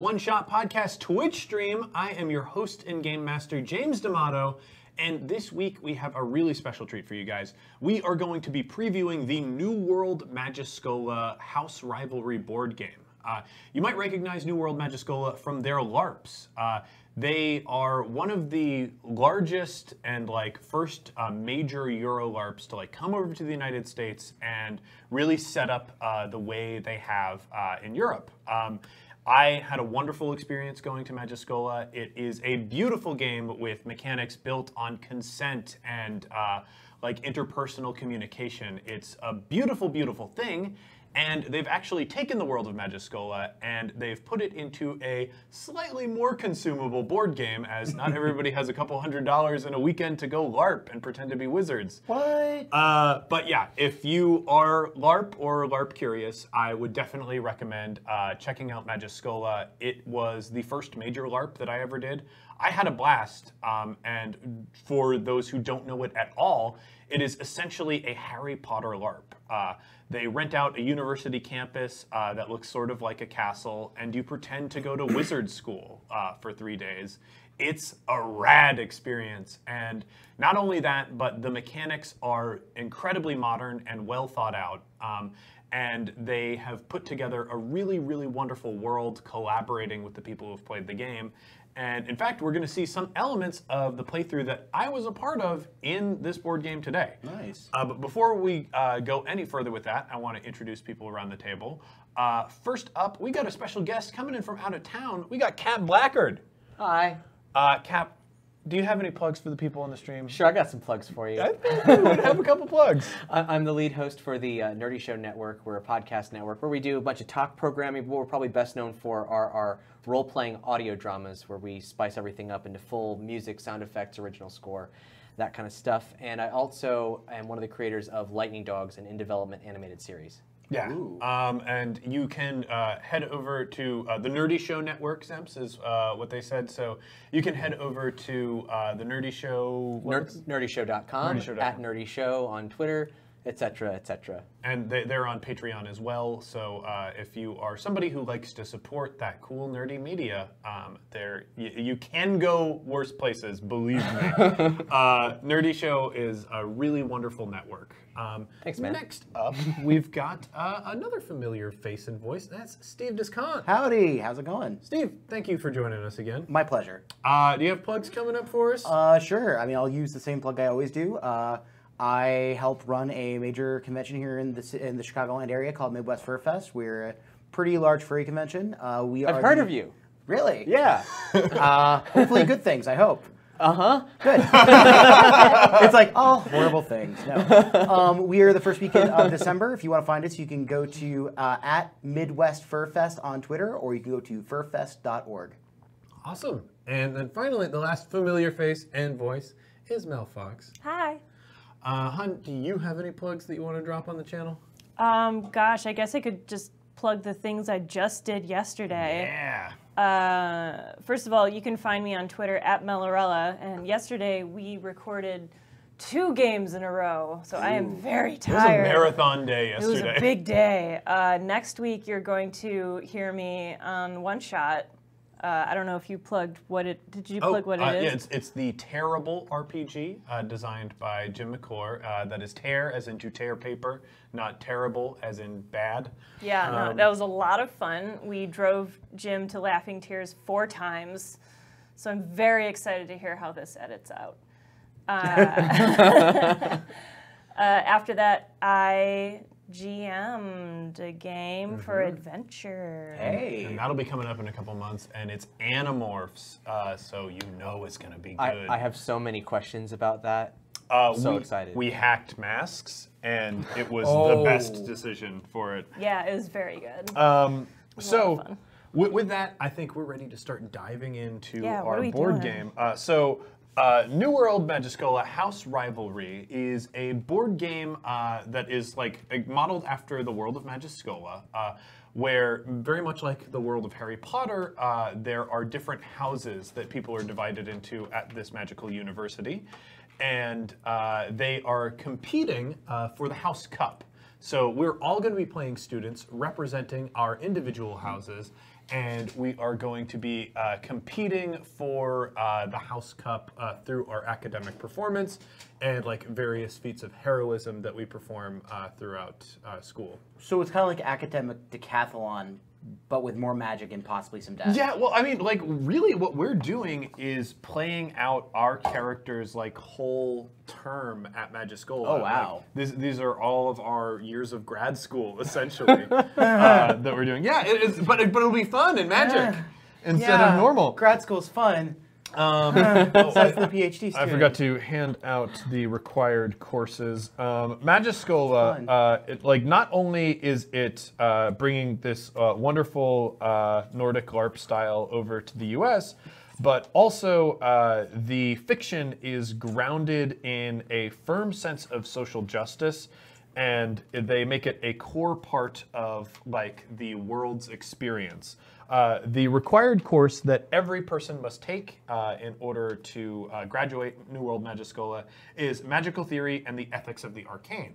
One Shot Podcast Twitch stream. I am your host and game master, James D'Amato. And this week we have a really special treat for you guys. We are going to be previewing the New World Magischola House Rivalry board game. Uh, you might recognize New World Magischola from their LARPs. Uh, they are one of the largest and like first uh, major Euro LARPs to like come over to the United States and really set up uh, the way they have uh, in Europe. Um, I had a wonderful experience going to Magischola. It is a beautiful game with mechanics built on consent and uh, like interpersonal communication. It's a beautiful, beautiful thing. And they've actually taken the world of Magischola and they've put it into a slightly more consumable board game, as not everybody has a couple hundred dollars in a weekend to go LARP and pretend to be wizards. What? Uh, but yeah, if you are LARP or LARP curious, I would definitely recommend uh, checking out Magischola. It was the first major LARP that I ever did. I had a blast, um, and for those who don't know it at all, it is essentially a Harry Potter LARP. Uh, they rent out a university campus uh, that looks sort of like a castle, and you pretend to go to wizard school uh, for three days. It's a rad experience, and not only that, but the mechanics are incredibly modern and well thought out. Um, and they have put together a really, really wonderful world collaborating with the people who've played the game. And in fact, we're going to see some elements of the playthrough that I was a part of in this board game today. Nice. Uh, but before we uh, go any further with that, I want to introduce people around the table. Uh, first up, we got a special guest coming in from out of town. We got Cap Blackard. Hi. Uh, Cap, do you have any plugs for the people on the stream? Sure, I got some plugs for you. I have a couple plugs. I'm the lead host for the uh, Nerdy Show Network. We're a podcast network where we do a bunch of talk programming. But what we're probably best known for are our role playing audio dramas where we spice everything up into full music, sound effects, original score, that kind of stuff. And I also am one of the creators of Lightning Dogs, an in development animated series. Yeah. Um, and you can uh, head over to uh, the Nerdy Show Network, Zemps, is uh, what they said. So you can head over to uh, the Nerdy Show. Ner- what's- nerdyshow.com, Nerdyshow.com. at Nerdy Show on Twitter, etc., etc. And they, they're on Patreon as well. So uh, if you are somebody who likes to support that cool nerdy media, um, there you, you can go worse places. Believe me. uh, nerdy Show is a really wonderful network. Um, Thanks, man. Next up, we've got uh, another familiar face and voice. That's Steve Descant. Howdy, how's it going? Steve, thank you for joining us again. My pleasure. Uh, do you have plugs coming up for us? Uh, sure. I mean, I'll use the same plug I always do. I help run a major convention here in the in the Chicagoland area called Midwest Fur Fest. We're a pretty large furry convention. Uh, we I've are heard the- of you. Really? Yeah. Uh, hopefully, good things. I hope. Uh huh. Good. it's like all horrible things. No. Um, we are the first weekend of December. If you want to find us, you can go to uh, at Midwest Fur Fest on Twitter, or you can go to furfest.org. awesome. And then finally, the last familiar face and voice is Mel Fox. Hi. Uh, Hun, do you have any plugs that you want to drop on the channel? Um, gosh, I guess I could just plug the things I just did yesterday. Yeah. Uh, first of all, you can find me on Twitter at Melorella, and yesterday we recorded two games in a row, so I am very tired. It was a marathon day yesterday. It was a big day. Uh, next week, you're going to hear me on One Shot. Uh, I don't know if you plugged what it. Did you plug what it uh, is? Yeah, it's, it's the Terrible RPG uh, designed by Jim McClure. Uh, that is tear as in to tear paper, not terrible as in bad. Yeah, no, Um, that was a lot of fun. We drove Jim to Laughing Tears four times, so I'm very excited to hear how this edits out. Uh, uh, after that, I GM'd a game for Adventure. Hey. And that'll be coming up in a couple months, and it's Animorphs, uh, so you know it's going to be good. I, I have so many questions about that. Uh, so we, excited. We hacked masks, and it was the Oh. best decision for it. Yeah, it was very good. Um, so, with, with that, I think we're ready to start diving into Yeah, our board doing? game. Uh, so, uh, New World Magischola House Rivalry is a board game uh, that is like modeled after the world of Magischola. Uh, where very much like the world of Harry Potter, uh, there are different houses that people are divided into at this magical university, and uh, they are competing uh, for the House Cup. So we're all going to be playing students representing our individual houses, and we are going to be uh, competing for uh, the House Cup uh, through our academic performance and like various feats of heroism that we perform uh, throughout uh, school. So it's kind of like academic decathlon, but with more magic and possibly some death. Yeah, well, I mean, like, really, what we're doing is playing out our character's like whole term at Magischola. Oh, Like, wow. these, these are all of our years of grad school, essentially, uh, that we're doing. Yeah, it is, but it, but it'll be fun and magic Yeah. instead Yeah, of normal. Grad school's fun. Um, Besides the PhD student. I forgot to hand out the required courses. Um, Magischola, uh, it, like not only is it uh, bringing this uh, wonderful uh, Nordic LARP style over to the U.S., but also uh, the fiction is grounded in a firm sense of social justice, and they make it a core part of like the world's experience. Uh, the required course that every person must take uh, in order to uh, graduate New World Magischola is Magical Theory and the Ethics of the Arcane.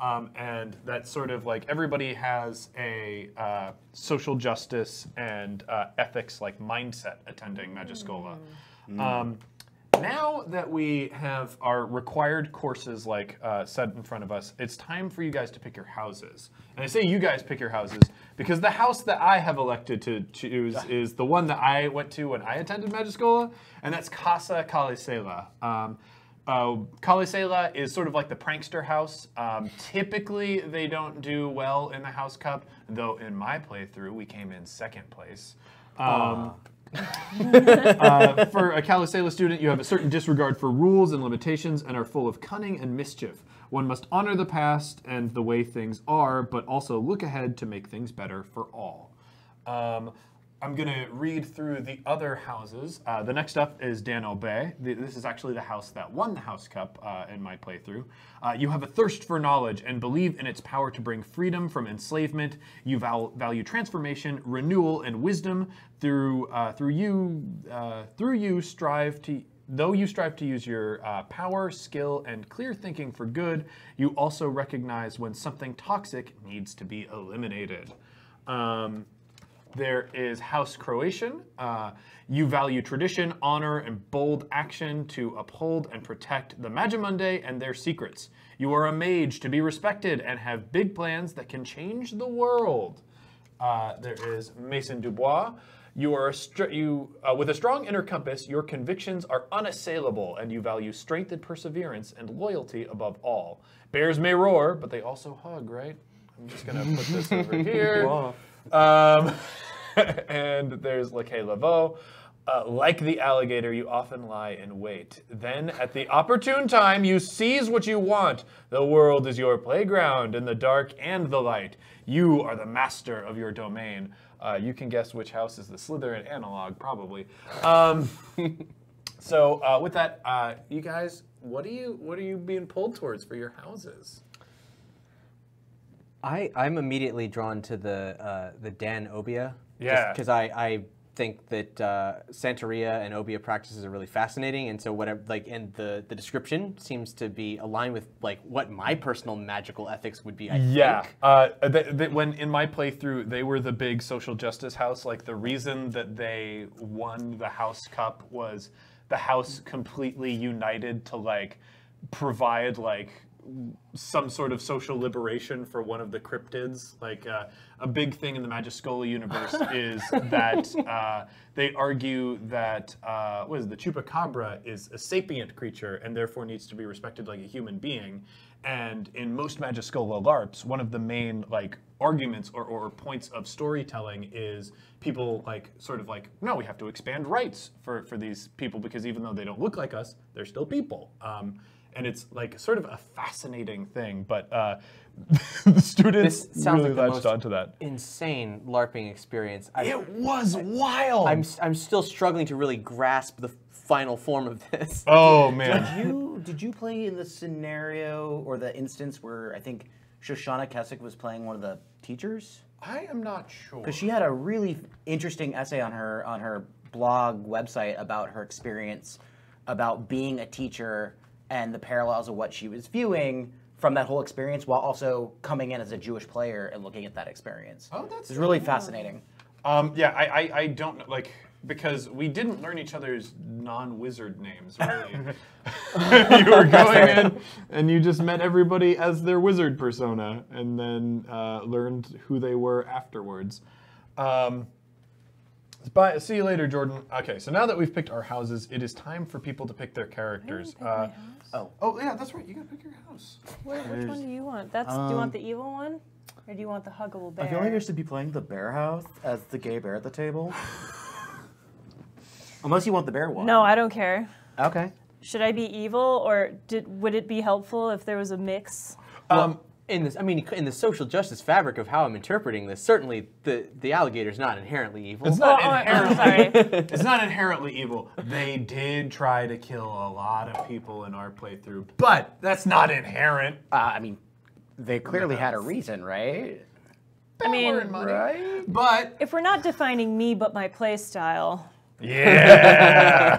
Um, and that's sort of like everybody has a uh, social justice and uh, ethics like mindset attending Magischola. Um, now that we have our required courses like uh, set in front of us, it's time for you guys to pick your houses. And I say you guys pick your houses because the house that I have elected to choose is the one that I went to when I attended Magischola, and that's Casa Calisela. Um, uh, Calisela is sort of like the prankster house. Um, typically, they don't do well in the House Cup, though in my playthrough, we came in second place. Um, uh, for a Calisela student, you have a certain disregard for rules and limitations and are full of cunning and mischief. One must honor the past and the way things are, but also look ahead to make things better for all. Um, I'm going to read through the other houses. Uh, the next up is Dan Obey. This is actually the house that won the House Cup uh, in my playthrough. Uh, you have a thirst for knowledge and believe in its power to bring freedom from enslavement. You val- value transformation, renewal, and wisdom. Through uh, through you uh, through you strive to. Though you strive to use your uh, power, skill, and clear thinking for good, you also recognize when something toxic needs to be eliminated. Um, there is House Croatoan. Uh, you value tradition, honor, and bold action to uphold and protect the Magimundi and their secrets. You are a mage to be respected and have big plans that can change the world. Uh, there is Mason Dubois. You are a str- you uh, with a strong inner compass. Your convictions are unassailable, and you value strength and perseverance and loyalty above all. Bears may roar, but they also hug. Right? I'm just gonna put this over here. Um, and there's Lakay Laveau. Uh, like the alligator, you often lie in wait. Then, at the opportune time, you seize what you want. The world is your playground in the dark and the light. You are the master of your domain. Uh, you can guess which house is the Slytherin analog, probably. Um, so, uh, with that, uh, you guys, what are you what are you being pulled towards for your houses? I, I'm immediately drawn to the uh, the Dan Obia. Yeah. Because I, I think that uh, Santeria and Obia practices are really fascinating, and so whatever like and the the description seems to be aligned with like what my personal magical ethics would be. I Yeah. think. Uh, th- th- when in my playthrough, they were the big social justice house. Like the reason that they won the House Cup was the house completely united to like provide like some sort of social liberation for one of the cryptids. Like uh, a big thing in the Magischola universe is that uh, they argue that uh, what is it, the chupacabra is a sapient creature and therefore needs to be respected like a human being. And in most Magischola LARPs, one of the main like arguments or, or points of storytelling is people like sort of like, no, we have to expand rights for, for these people because even though they don't look like us, they're still people. Um, and it's like sort of a fascinating thing, but uh, the students This sounds really like the latched most onto that. Insane LARPing experience. I, It was wild. I'm s- I'm still struggling to really grasp the final form of this. oh man. Did you did you play in the scenario or the instance where I think Shoshana Kessock was playing one of the teachers? I am not sure. Because she had a really interesting essay on her on her blog website about her experience about being a teacher and the parallels of what she was viewing from that whole experience while also coming in as a Jewish player and looking at that experience. Oh, that's it's really fascinating. Um, yeah, I, I, I don't know, like, because we didn't learn each other's non-wizard names, really. you were going in, and you just met everybody as their wizard persona, and then uh, learned who they were afterwards. Um, Bye. See you later, Jordan. Okay, so now that we've picked our houses, it is time for people to pick their characters. pick Uh, house. Oh. oh, yeah, that's right. You gotta pick your house. Where, which one do you want? That's. do you want the evil one, or do you want the huggable bear? I feel like I should be playing the bear house as the gay bear at the table. Unless you want the bear one. no, I don't care. Okay. Should I be evil, or did would it be helpful if there was a mix? Um, in this, I mean, in the social justice fabric of how I'm interpreting this, certainly the the alligator's not inherently evil. It's not Oh, oh, inherently. sorry. it's not inherently evil. They did try to kill a lot of people in our playthrough, but that's not inherent. Uh, I mean, they clearly had a reason, right? I mean, money. Right? But if we're not defining me but my play style, yeah,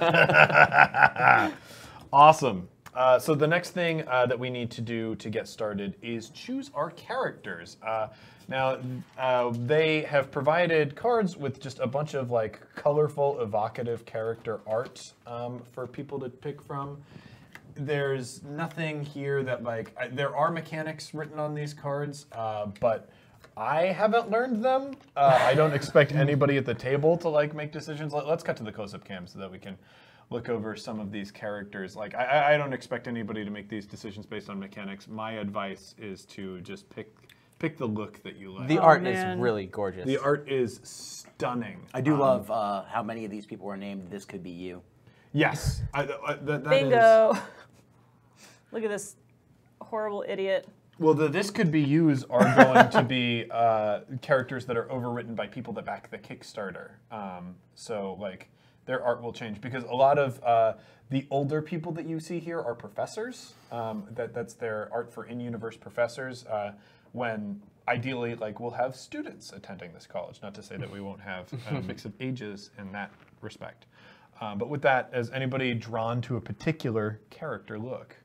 awesome. Uh, so the next thing uh, that we need to do to get started is choose our characters. Uh, now uh, they have provided cards with just a bunch of like colorful, evocative character art um, for people to pick from. There's nothing here that like I, there are mechanics written on these cards, uh, but I haven't learned them. I don't expect anybody at the table to like make decisions. Let, us cut to the close-up cam so that we can look over some of these characters. Like I- I, I don't expect anybody to make these decisions based on mechanics. My advice is to just pick pick the look that you like. the Oh, art man. is really gorgeous. The art is stunning. I do Um, love uh, how many of these people were named This Could Be You. Yes, I, I, that, that is- bingo. Look at this horrible idiot. Well, the this could be yous are going to be uh, characters that are overwritten by people that back the Kickstarter. Um, so, like, their art will change because a lot of uh, the older people that you see here are professors. Um, that that's their art for in-universe professors. Uh, when ideally, like, we'll have students attending this college. Not to say that we won't have a mix of ages in that respect. Um, but with that, is anybody drawn to a particular character look?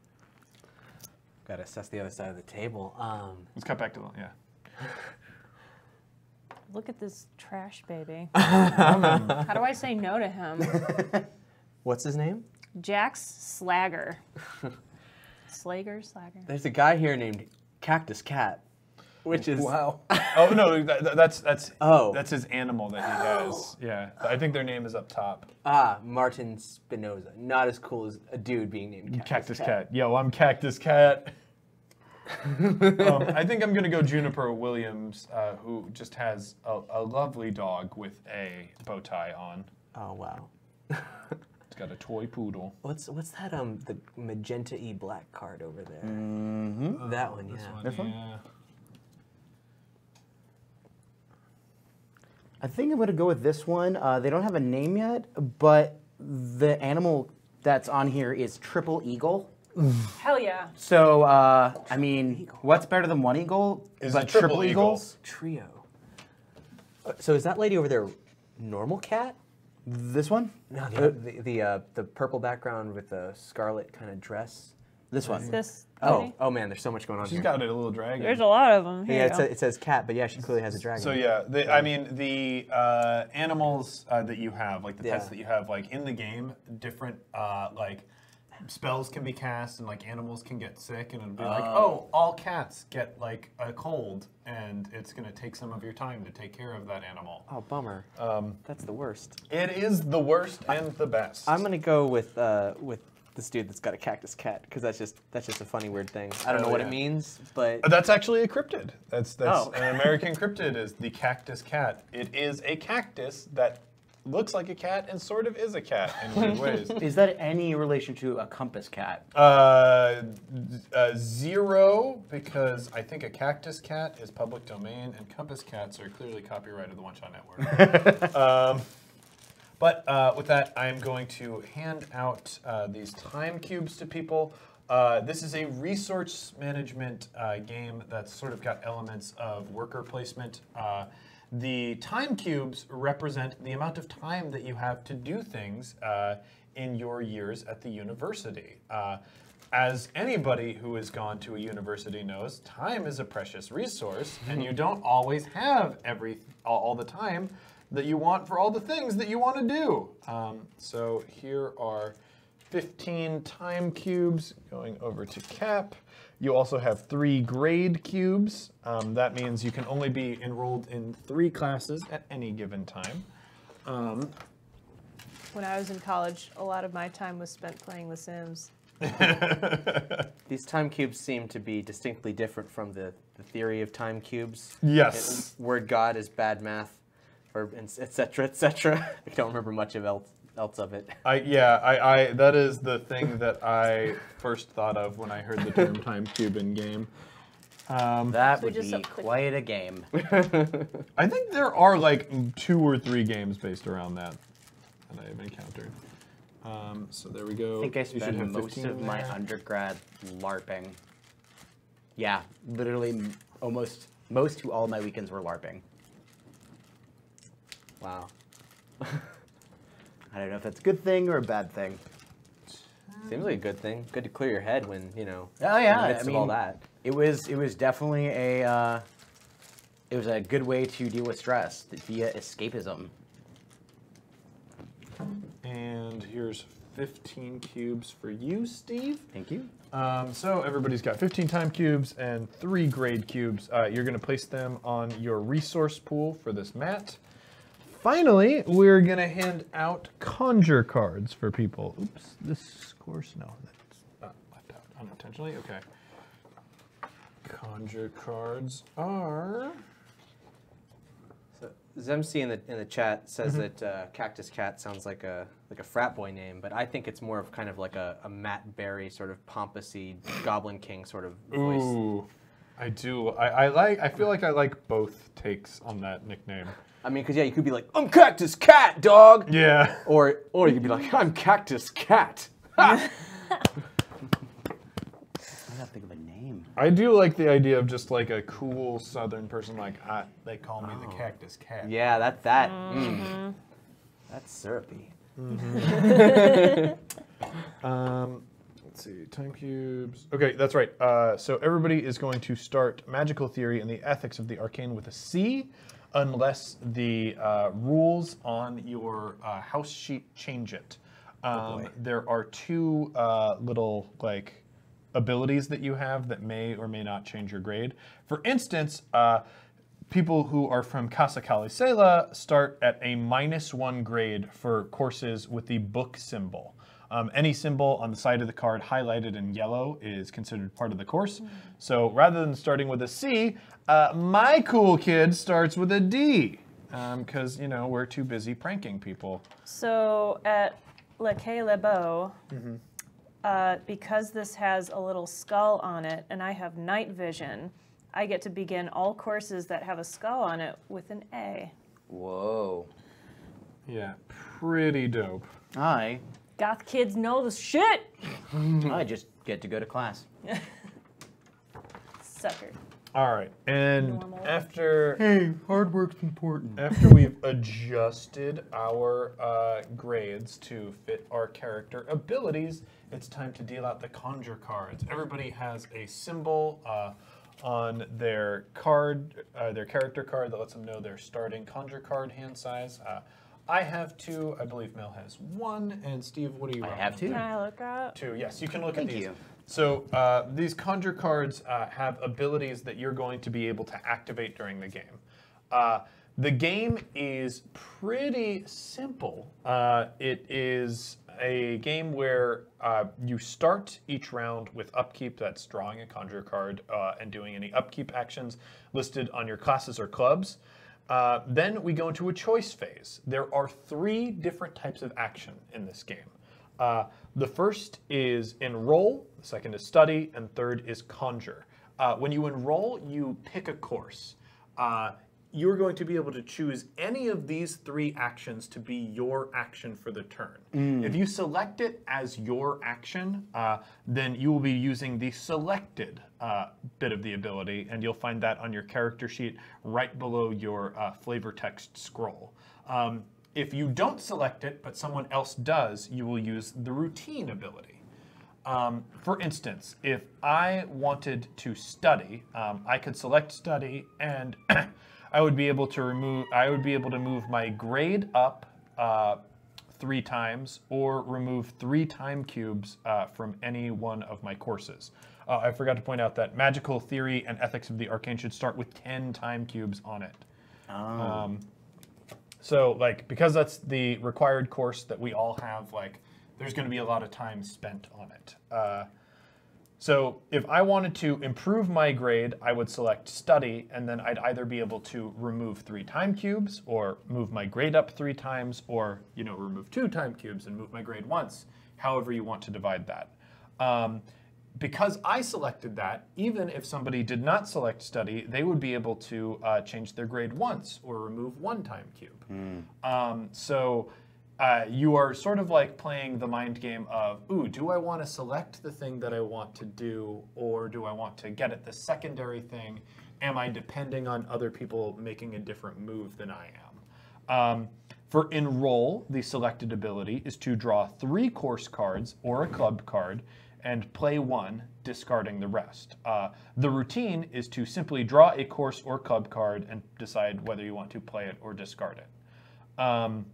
Got to assess the other side of the table. Um, Let's cut back to the yeah. Look at this trash baby. How do I say no to him? what's his name? Jax Slagger. Slager, Slagger. There's a guy here named Cactus Cat, which is Wow. Oh no, that, that- that's that's Oh. that's his animal that he has. Yeah, I think their name is up top. ah Martin Spinoza. Not as cool as a dude being named Cactus, Cactus Cat. Yo, I'm Cactus Cat. Um, I think I'm gonna go Juniper Williams, uh, who just has a, a lovely dog with a bow tie on. Oh wow. It's got a toy poodle. What's what's that um the magenta e black card over there? Mm-hmm. That one, yeah. This one? Yeah. I think I'm going to go with this one. Uh, they don't have a name yet, but the animal that's on here is Triple Eagle. Hell yeah. So, uh, I mean, what's better than one eagle? Is but a triple eagle. eagles? Trio. Uh, So is that lady over there normal cat? This one? No, the the the, uh, the purple background with the scarlet kind of dress. This one. This. Oh, lady? oh man, there's so much going on She's here. got a little dragon. There's a lot of them. yeah, it, sa- it says cat, but yeah, she clearly has a dragon. So yeah, the, I mean the uh, animals uh, that you have, like the pets that you have, like in the game, different uh, like spells can be cast, and like animals can get sick, and it'll be like, oh, all cats get like a cold, and it's gonna take some of your time to take care of that animal. Oh, bummer. Um, That's the worst. It is the worst and the best. I'm gonna go with uh, with this dude that's got a cactus cat because that's just that's just a funny weird thing. I don't Oh, know what yeah. it means, but Uh, That's actually a cryptid. That's that's Oh. an American cryptid is the cactus cat. It is a cactus that looks like a cat and sort of is a cat in weird ways. Is that any relation to a compass cat? Uh, uh, zero, because I think a cactus cat is public domain, and compass cats are clearly copyrighted the One Shot Network. um, but uh, with that, I'm going to hand out uh, these time cubes to people. Uh, this is a resource management uh, game that's sort of got elements of worker placement. Uh, the time cubes represent the amount of time that you have to do things uh, in your years at the university. Uh, as anybody who has gone to a university knows, time is a precious resource, and you don't always have every all, all the time that you want for all the things that you want to do. Um, so here are 15 time cubes going over to Cap. You also have three grade cubes. Um, that means you can only be enrolled in three classes at any given time. Um, When I was in college, a lot of my time was spent playing The Sims. These time cubes seem to be distinctly different from the, the theory of time cubes. Yes. It- word God is bad math, or et cetera, et cetera. I don't remember much of else, else of it. I yeah, I, I that is the thing that I first thought of when I heard the term time cube in game. Um, That So would just be a quite a game. I think there are like two or three games based around that that I have encountered. Um, so there we go. I think I spent most of my there. undergrad LARPing. Yeah, literally m- almost most to all my weekends were LARPing. Wow. I don't know if that's a good thing or a bad thing. Seems like a good thing. Good to clear your head when, you know, Oh in yeah, the midst I of all that. It was it was definitely a uh, it was a good way to deal with stress via escapism. And here's 15 cubes for you, Steve. Thank you. Um, so everybody's got 15 time cubes and three grade cubes. Uh, you're going to place them on your resource pool for this mat. Finally, we're going to hand out conjure cards for people. Oops, this course, no, that's not left out unintentionally. Okay. Conjure cards are. So Zemc in the in the chat says that uh, Cactus Cat sounds like a like a frat boy name, but I think it's more of kind of like a, a Matt Berry sort of pompousy Goblin King sort of voice. Ooh, I do. I, I like. I feel like I like both takes on that nickname. I mean, because yeah, you could be like, I'm Cactus Cat, dog, Yeah. or or you could be like, I'm Cactus Cat. I gotta think of a name. I do like the idea of just like a cool Southern person, like I, they call me the Cactus Cat. Yeah, that that. mm. That's syrupy. Um, let's see, time cubes. Okay, that's right. Uh, so everybody is going to start magical theory and the ethics of the arcane with a C, unless the uh, rules on your uh, house sheet change it. Um, boy. there are two uh, little like abilities that you have that may or may not change your grade. For instance, uh, people who are from Casa Calisela start at a minus one grade for courses with the book symbol. Um, any symbol on the side of the card highlighted in yellow is considered part of the course. So rather than starting with a C, uh, my cool kid starts with a D. Because, you know, we're too busy pranking people. So at Lakay Laveau, Mm-hmm. uh, because this has a little skull on it and I have night vision, I get to begin all courses that have a skull on it with an A. Whoa. Yeah, pretty dope. I Goth kids know the shit! I just get to go to class. Sucker. All right, and Normal. after Hey, hard work's important. After we've adjusted our uh, grades to fit our character abilities, it's time to deal out the conjure cards. Everybody has a symbol uh, on their card, uh, their character card that lets them know their starting conjure card hand size. I have two. I believe Mel has one. And Steve, what do you? I have two. Can I look up? Two. Yes, you can look Thank at these. you. So uh, these conjure cards uh, have abilities that you're going to be able to activate during the game. Uh, the game is pretty simple. Uh, it is a game where uh, you start each round with upkeep, that's drawing a conjure card uh, and doing any upkeep actions listed on your classes or clubs. Uh, then we go into a choice phase. There are three different types of action in this game. Uh, the first is enroll, the second is study, and third is conjure. Uh, when you enroll, you pick a course. You're going to be able to choose any of these three actions to be your action for the turn. If you select it as your action, uh, then you will be using the selected uh, bit of the ability, and you'll find that on your character sheet right below your uh, flavor text scroll. Um, if you don't select it, but someone else does, you will use the routine ability. Um, for instance, if I wanted to study, um, I could select study and I would be able to remove. I would be able to move my grade up uh, three times, or remove three time cubes uh, from any one of my courses. Uh, I forgot to point out that magical theory and ethics of the arcane should start with ten time cubes on it. Um, so, like, because that's the required course that we all have, like, there's going to be a lot of time spent on it. So, if I wanted to improve my grade, I would select study, and then I'd either be able to remove three time cubes, or move my grade up three times, or you know, remove two time cubes and move my grade once. However, you want to divide that. Um, because I selected that, even if somebody did not select study, they would be able to uh, change their grade once or remove one time cube. Um, so uh, you are sort of like playing the mind game of, ooh, do I want to select the thing that I want to do, or do I want to get at the secondary thing? Am I depending on other people making a different move than I am? Um, for enroll, the selected ability is to draw three course cards or a club card and play one, discarding the rest. Uh, the routine is to simply draw a course or club card and decide whether you want to play it or discard it. Um,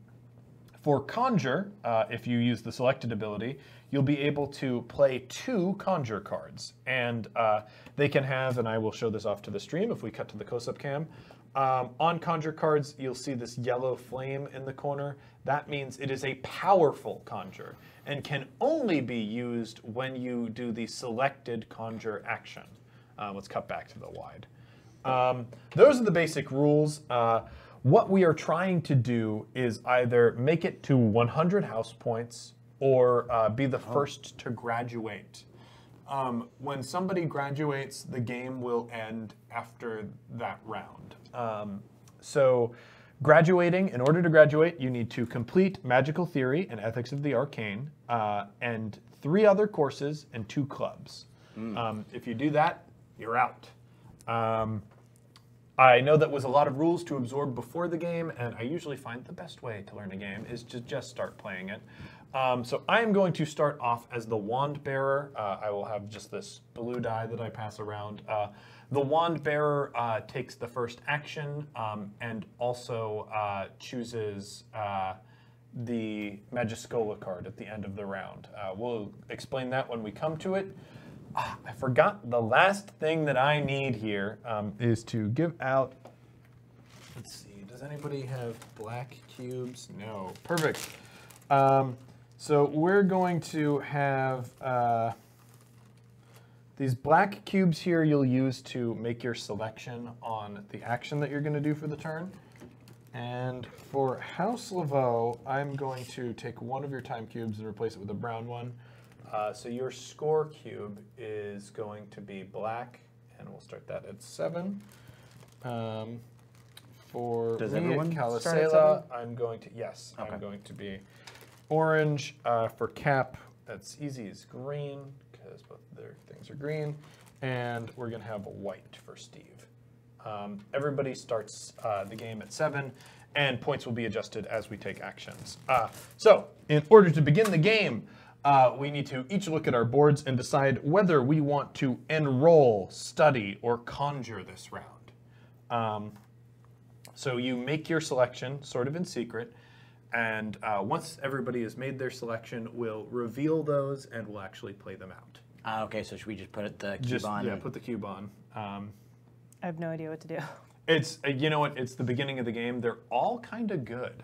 for Conjure, uh, if you use the selected ability, you'll be able to play two Conjure cards. And uh, they can have, and I will show this off to the stream if we cut to the close up cam. Um, on Conjure cards, you'll see this yellow flame in the corner. That means it is a powerful Conjure and can only be used when you do the selected Conjure action. Uh, let's cut back to the wide. Um, those are the basic rules. Uh, what we are trying to do is either make it to 100 house points or uh, be the first to graduate. Um, when somebody graduates, the game will end after that round. Um, so, graduating, in order to graduate, you need to complete Magical Theory and Ethics of the Arcane, uh, and three other courses and two clubs. Um, if you do that, you're out. Um, I know that was a lot of rules to absorb before the game, and I usually find the best way to learn a game is to just start playing it. Um, so I am going to start off as the wand bearer. Uh, I will have just this blue die that I pass around. Uh, the wand bearer uh, takes the first action um, and also uh, chooses uh, the Magischola card at the end of the round. Uh, we'll explain that when we come to it. Ah, I forgot the last thing that I need here um, is to give out. Let's see. Does anybody have black cubes? No. Perfect. Um, so we're going to have uh, these black cubes here. You'll use to make your selection on the action that you're going to do for the turn. And for House Laveau, I'm going to take one of your time cubes and replace it with a brown one. Uh, so your score cube is going to be black, and we'll start that at seven. Um, for Does everyone at start at Calisela, I'm going to yes, Okay. I'm going to be orange. Uh, for Cap, that's easy as green because both their things are green, and we're gonna have white for Steve. Um, everybody starts uh, the game at seven, and points will be adjusted as we take actions. Uh, so, in order to begin the game, uh, we need to each look at our boards and decide whether we want to enroll, study, or conjure this round. Um, so you make your selection sort of in secret, and uh, once everybody has made their selection, we'll reveal those and we'll actually play them out. Ah, okay, so should we just put the cube Just on? yeah, put the cube on. Um, I have no idea what to do. it's uh, you know what? It's the beginning of the game. They're all kind of good.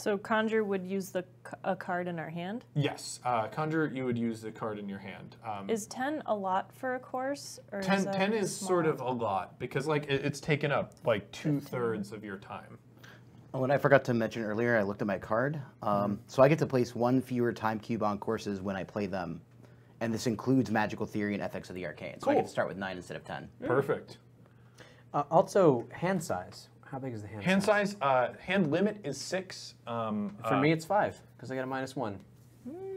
So conjure would use the c- a card in our hand. Yes, uh, conjure. You would use the card in your hand. Um, Is ten a lot for a course? Or 10, is, 10 is sort of a lot because like it, it's taken up like two thirds of your time. Oh, and I forgot to mention earlier, I looked at my card. Um, so I get to place one fewer time cube on courses when I play them. And this includes Magical Theory and Ethics of the Arcane. So I get to start with nine instead of ten. Perfect. Uh, also, hand size. How big is the hand, Hand size? size, uh, hand limit is six. Um, For uh, me, it's five because I got a minus one,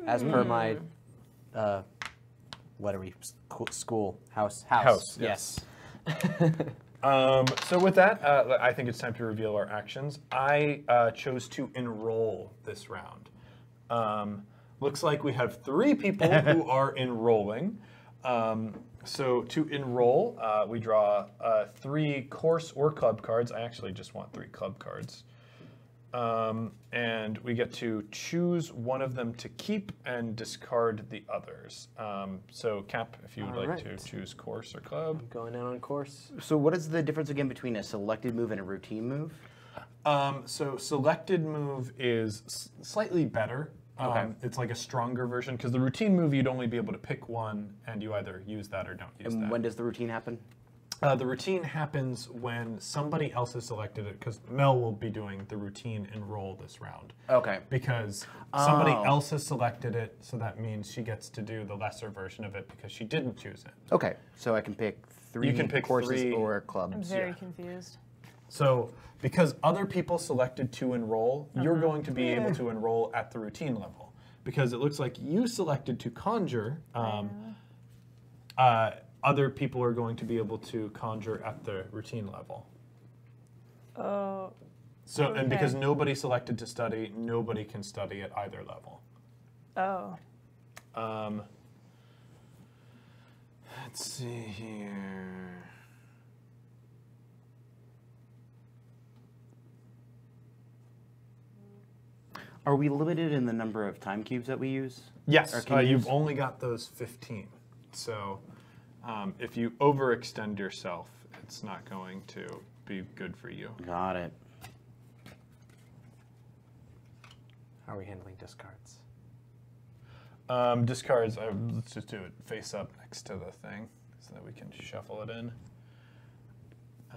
as per my, uh, what are we? School house house. House, Yes. Um, so with that, uh, I think it's time to reveal our actions. I uh, chose to enroll this round. Um, looks like we have three people who are enrolling. Um, So to enroll, uh, we draw uh, three course or club cards. I actually just want three club cards. Um, and we get to choose one of them to keep and discard the others. Um, so Cap, if you would like Alright. to choose course or club. Going out on course. So what is the difference again between a selected move and a routine move? Um, so selected move is slightly better. Um, It's like a stronger version because the routine move you'd only be able to pick one, and you either use that or don't use And that. when does the routine happen? Uh, the routine happens when somebody else has selected it because Mel will be doing the routine and roll this round. Okay. Because somebody Oh. else has selected it, so that means she gets to do the lesser version of it because she didn't choose it. Okay, so I can pick three you can pick courses three. or clubs. I'm very yeah. confused. So because other people selected to enroll, you're going to be able to enroll at the routine level because it looks like you selected to conjure. Um, uh, other people are going to be able to conjure at the routine level. Oh, So, and because nobody selected to study, nobody can study at either level. oh. Um, let's see here. Are we limited in the number of time cubes that we use? Yes, Or uh, can you you've only got those 15. So um, if you overextend yourself, it's not going to be good for you. Got it. How are we handling discards? Um, discards, uh, let's just do it face up next to the thing so that we can shuffle it in.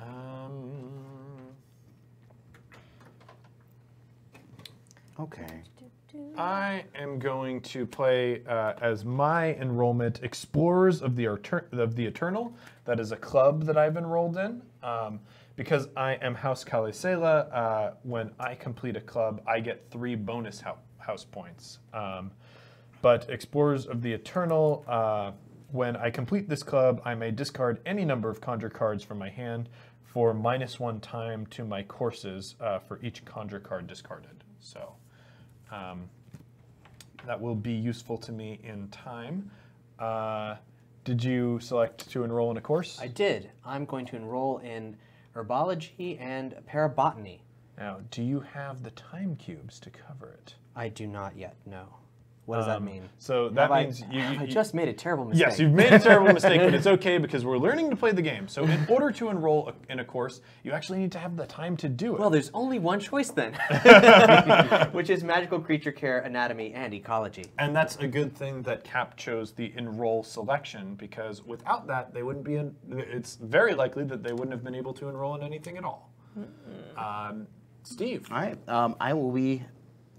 Um, Okay. I am going to play uh, as my enrollment Explorers of the, of the Eternal. That is a club that I've enrolled in. Um, because I am House Calisela, uh, when I complete a club, I get three bonus hou- house points. Um, but Explorers of the Eternal, uh, when I complete this club, I may discard any number of conjure cards from my hand for minus one time to my courses uh, for each conjure card discarded. So um, that will be useful to me in time. Uh, did you select to enroll in a course? I did. I'm going to enroll in herbology and parabotany. Now, do you have the time cubes to cover it? I do not yet know. What does that Um, mean? So that Have I- means you, have you- I just made a terrible mistake. Yes, you've made a terrible mistake, but it's okay because we're learning to play the game. So, in order to enroll a- in a course, you actually need to have the time to do it. Well, there's only one choice then, which is magical creature care, anatomy, and ecology. and that's a good thing that Cap chose the enroll selection because without that, they wouldn't be. In, it's very likely that they wouldn't have been able to enroll in anything at all. Um, Steve, All right. Um, I will be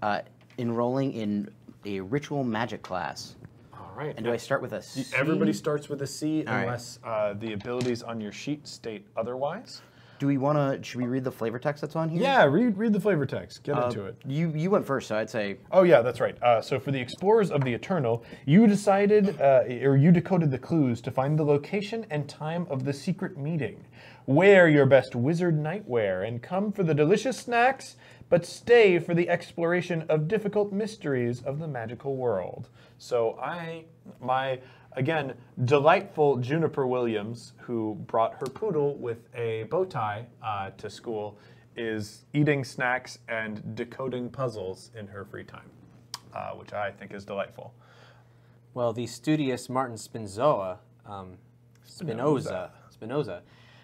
uh, enrolling in a ritual magic class. all right. And do I start with a C? Everybody starts with a C All right. unless uh, the abilities on your sheet state otherwise. Do we want to? Should we read the flavor text that's on here? Yeah, read read the flavor text. Get Uh, into it. You you went first, so I'd say Oh yeah, that's right. Uh, so for the explorers of the Eternal, you decided, uh, or you decoded the clues to find the location and time of the secret meeting. Wear your best wizard nightwear and come for the delicious snacks, but stay for the exploration of difficult mysteries of the magical world. So I, my again delightful Juniper Williams, who brought her poodle with a bow tie uh, to school, is eating snacks and decoding puzzles in her free time, uh, which I think is delightful. Well, the studious Martin Spinoza, um, Spinoza, Spinoza,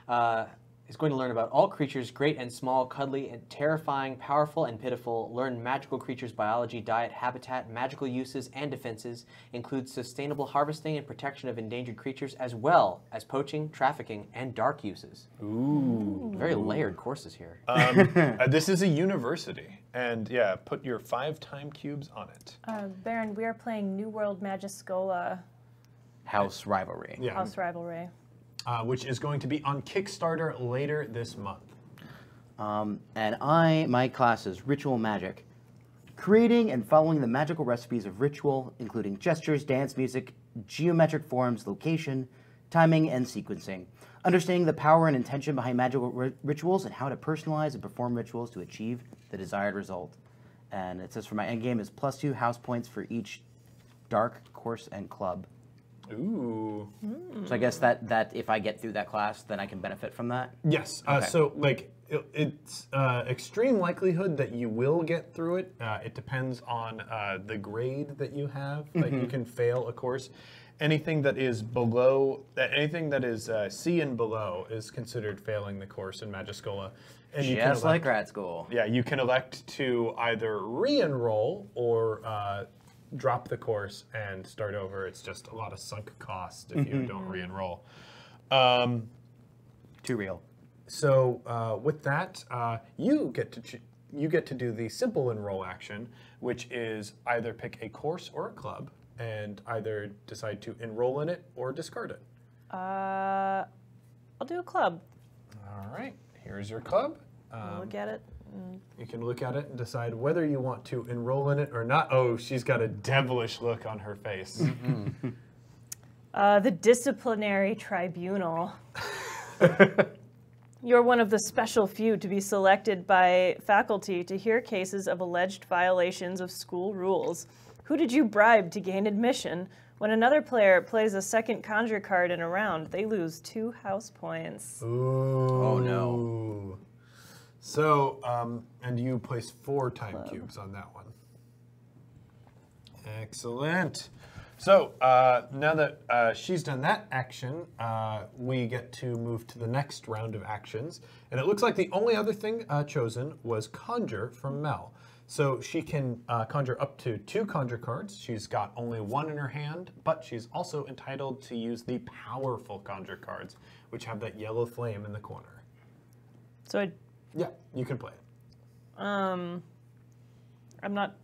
uh, is going to learn about all creatures, great and small, cuddly and terrifying, powerful and pitiful. Learn magical creatures' biology, diet, habitat, magical uses, and defenses. Includes sustainable harvesting and protection of endangered creatures, as well as poaching, trafficking, and dark uses. Ooh, very layered courses here. Um, uh, this is a university, and yeah, put your five time cubes on it. Uh, Baron, we are playing New World Magischola house rivalry. Yeah, House Rivalry. Uh, which is going to be on Kickstarter later this month. Um, and I, my class is ritual magic, creating and following the magical recipes of ritual, including gestures, dance music, geometric forms, location, timing, and sequencing. Understanding the power and intention behind magical ri- rituals and how to personalize and perform rituals to achieve the desired result. And it says for my endgame is plus two house points for each dark, course, and club. Ooh. So I guess that that if I get through that class, then I can benefit from that. Yes. Uh, So, like, it, it's uh, extreme likelihood that you will get through it. Uh, it depends on uh, the grade that you have. Like, Mm-hmm. you can fail a course. Anything that is below, anything that is uh, C and below is considered failing the course in Magischola. And you can Just like elect- grad school. Yeah, you can elect to either re-enroll or uh, drop the course and start over. It's just a lot of sunk cost if you don't re-enroll. Um, Too real. so uh, with that, uh, you get to ch- you get to do the simple enroll action, which is either pick a course or a club and either decide to enroll in it or discard it. Uh, I'll do a club. All right, here's your club. I'll Um, look at it. You can look at it and decide whether you want to enroll in it or not. Oh, she's got a devilish look on her face. Uh, the disciplinary tribunal. You're one of the special few to be selected by faculty to hear cases of alleged violations of school rules. Who did you bribe to gain admission? When another player plays a second conjure card in a round, they lose two house points. Ooh. Oh, no. So, um, and you place four time cubes on that one. Excellent. So uh, now that uh, she's done that action, uh, we get to move to the next round of actions. And it looks like the only other thing uh, chosen was Conjure from Mel. So she can uh, conjure up to two conjure cards. She's got only one in her hand, but she's also entitled to use the powerful conjure cards, which have that yellow flame in the corner. So I, Yeah, you can play it. um, I'm not.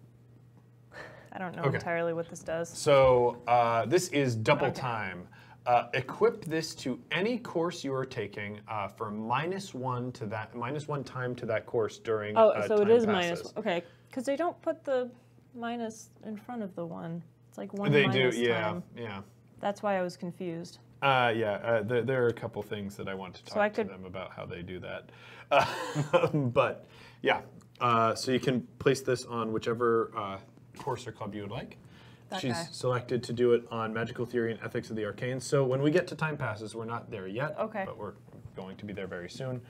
I don't know Okay. entirely what this does. So uh, this is double Okay. time. Uh, equip this to any course you are taking uh, for minus one to that minus one time to that course during. Oh, uh, so it time is minus. Okay, because they don't put the minus in front of the one. It's like one They do, minus yeah, time. yeah. That's why I was confused. Uh, yeah, uh, there, there are a couple things that I want to talk I to could- them about how they do that. Uh, but yeah, uh, so you can place this on whichever uh, course or club you would like. That She's guy. selected to do it on Magical Theory and Ethics of the Arcane. So when we get to Time Passes, we're not there yet, Okay. but we're going to be there very soon.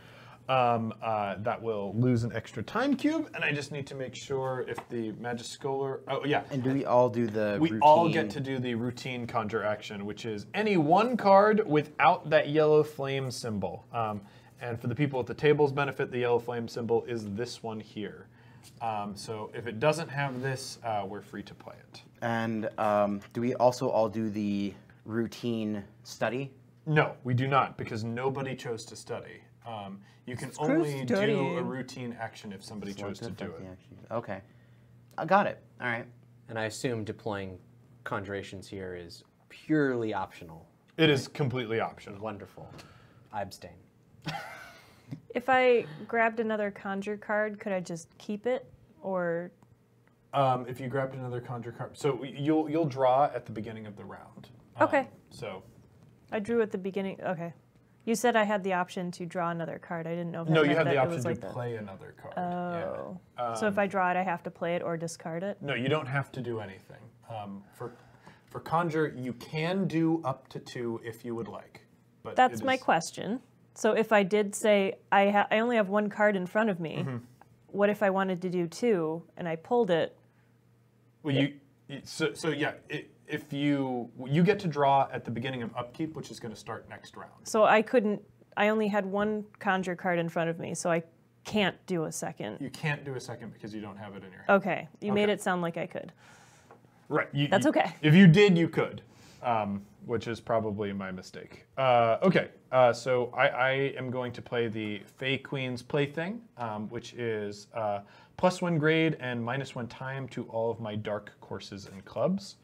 Um, uh, that will lose an extra time cube, and I just need to make sure if the Magischola. Oh yeah, And do we all do the we routine? all get to do the routine conjure action, which is any one card without that yellow flame symbol. Um, and for the people at the table's benefit, the yellow flame symbol is this one here. Um, so if it doesn't have this, uh, we're free to play it. And um, do we also all do the routine study? No, we do not, because nobody chose to study. Um, you can only do a routine action if somebody chose to do it. Okay. I got it. All right. And I assume deploying conjurations here is purely optional. It is completely optional. Wonderful. I abstain. If I grabbed another conjure card, could I just keep it, or Um, if you grabbed another conjure card, so you'll you'll draw at the beginning of the round. Um, Okay. So I drew at the beginning? Okay. You said I had the option to draw another card. I didn't know. If that no, you that the it option to like that. play another card. Oh. Yeah. so if Um, I draw it, I have to play it or discard it. No, you don't have to do anything. Um, for for conjure, you can do up to two if you would like. But That's my question. So if I did say I ha- I only have one card in front of me, Mm-hmm. what if I wanted to do two and I pulled it? Well, you, you so so yeah. i if you you get to draw at the beginning of upkeep, which is going to start next round. So I couldn't. I only had one conjure card in front of me, so I can't do a second. You can't do a second because you don't have it in your hand. Okay, you made it sound like I could. Right. You, That's you- okay. If you did, you could, um, which is probably my mistake. Uh, okay, uh, so I, I am going to play the Fey Queen's Plaything, um, which is uh, plus one grade and minus one time to all of my dark courses and clubs.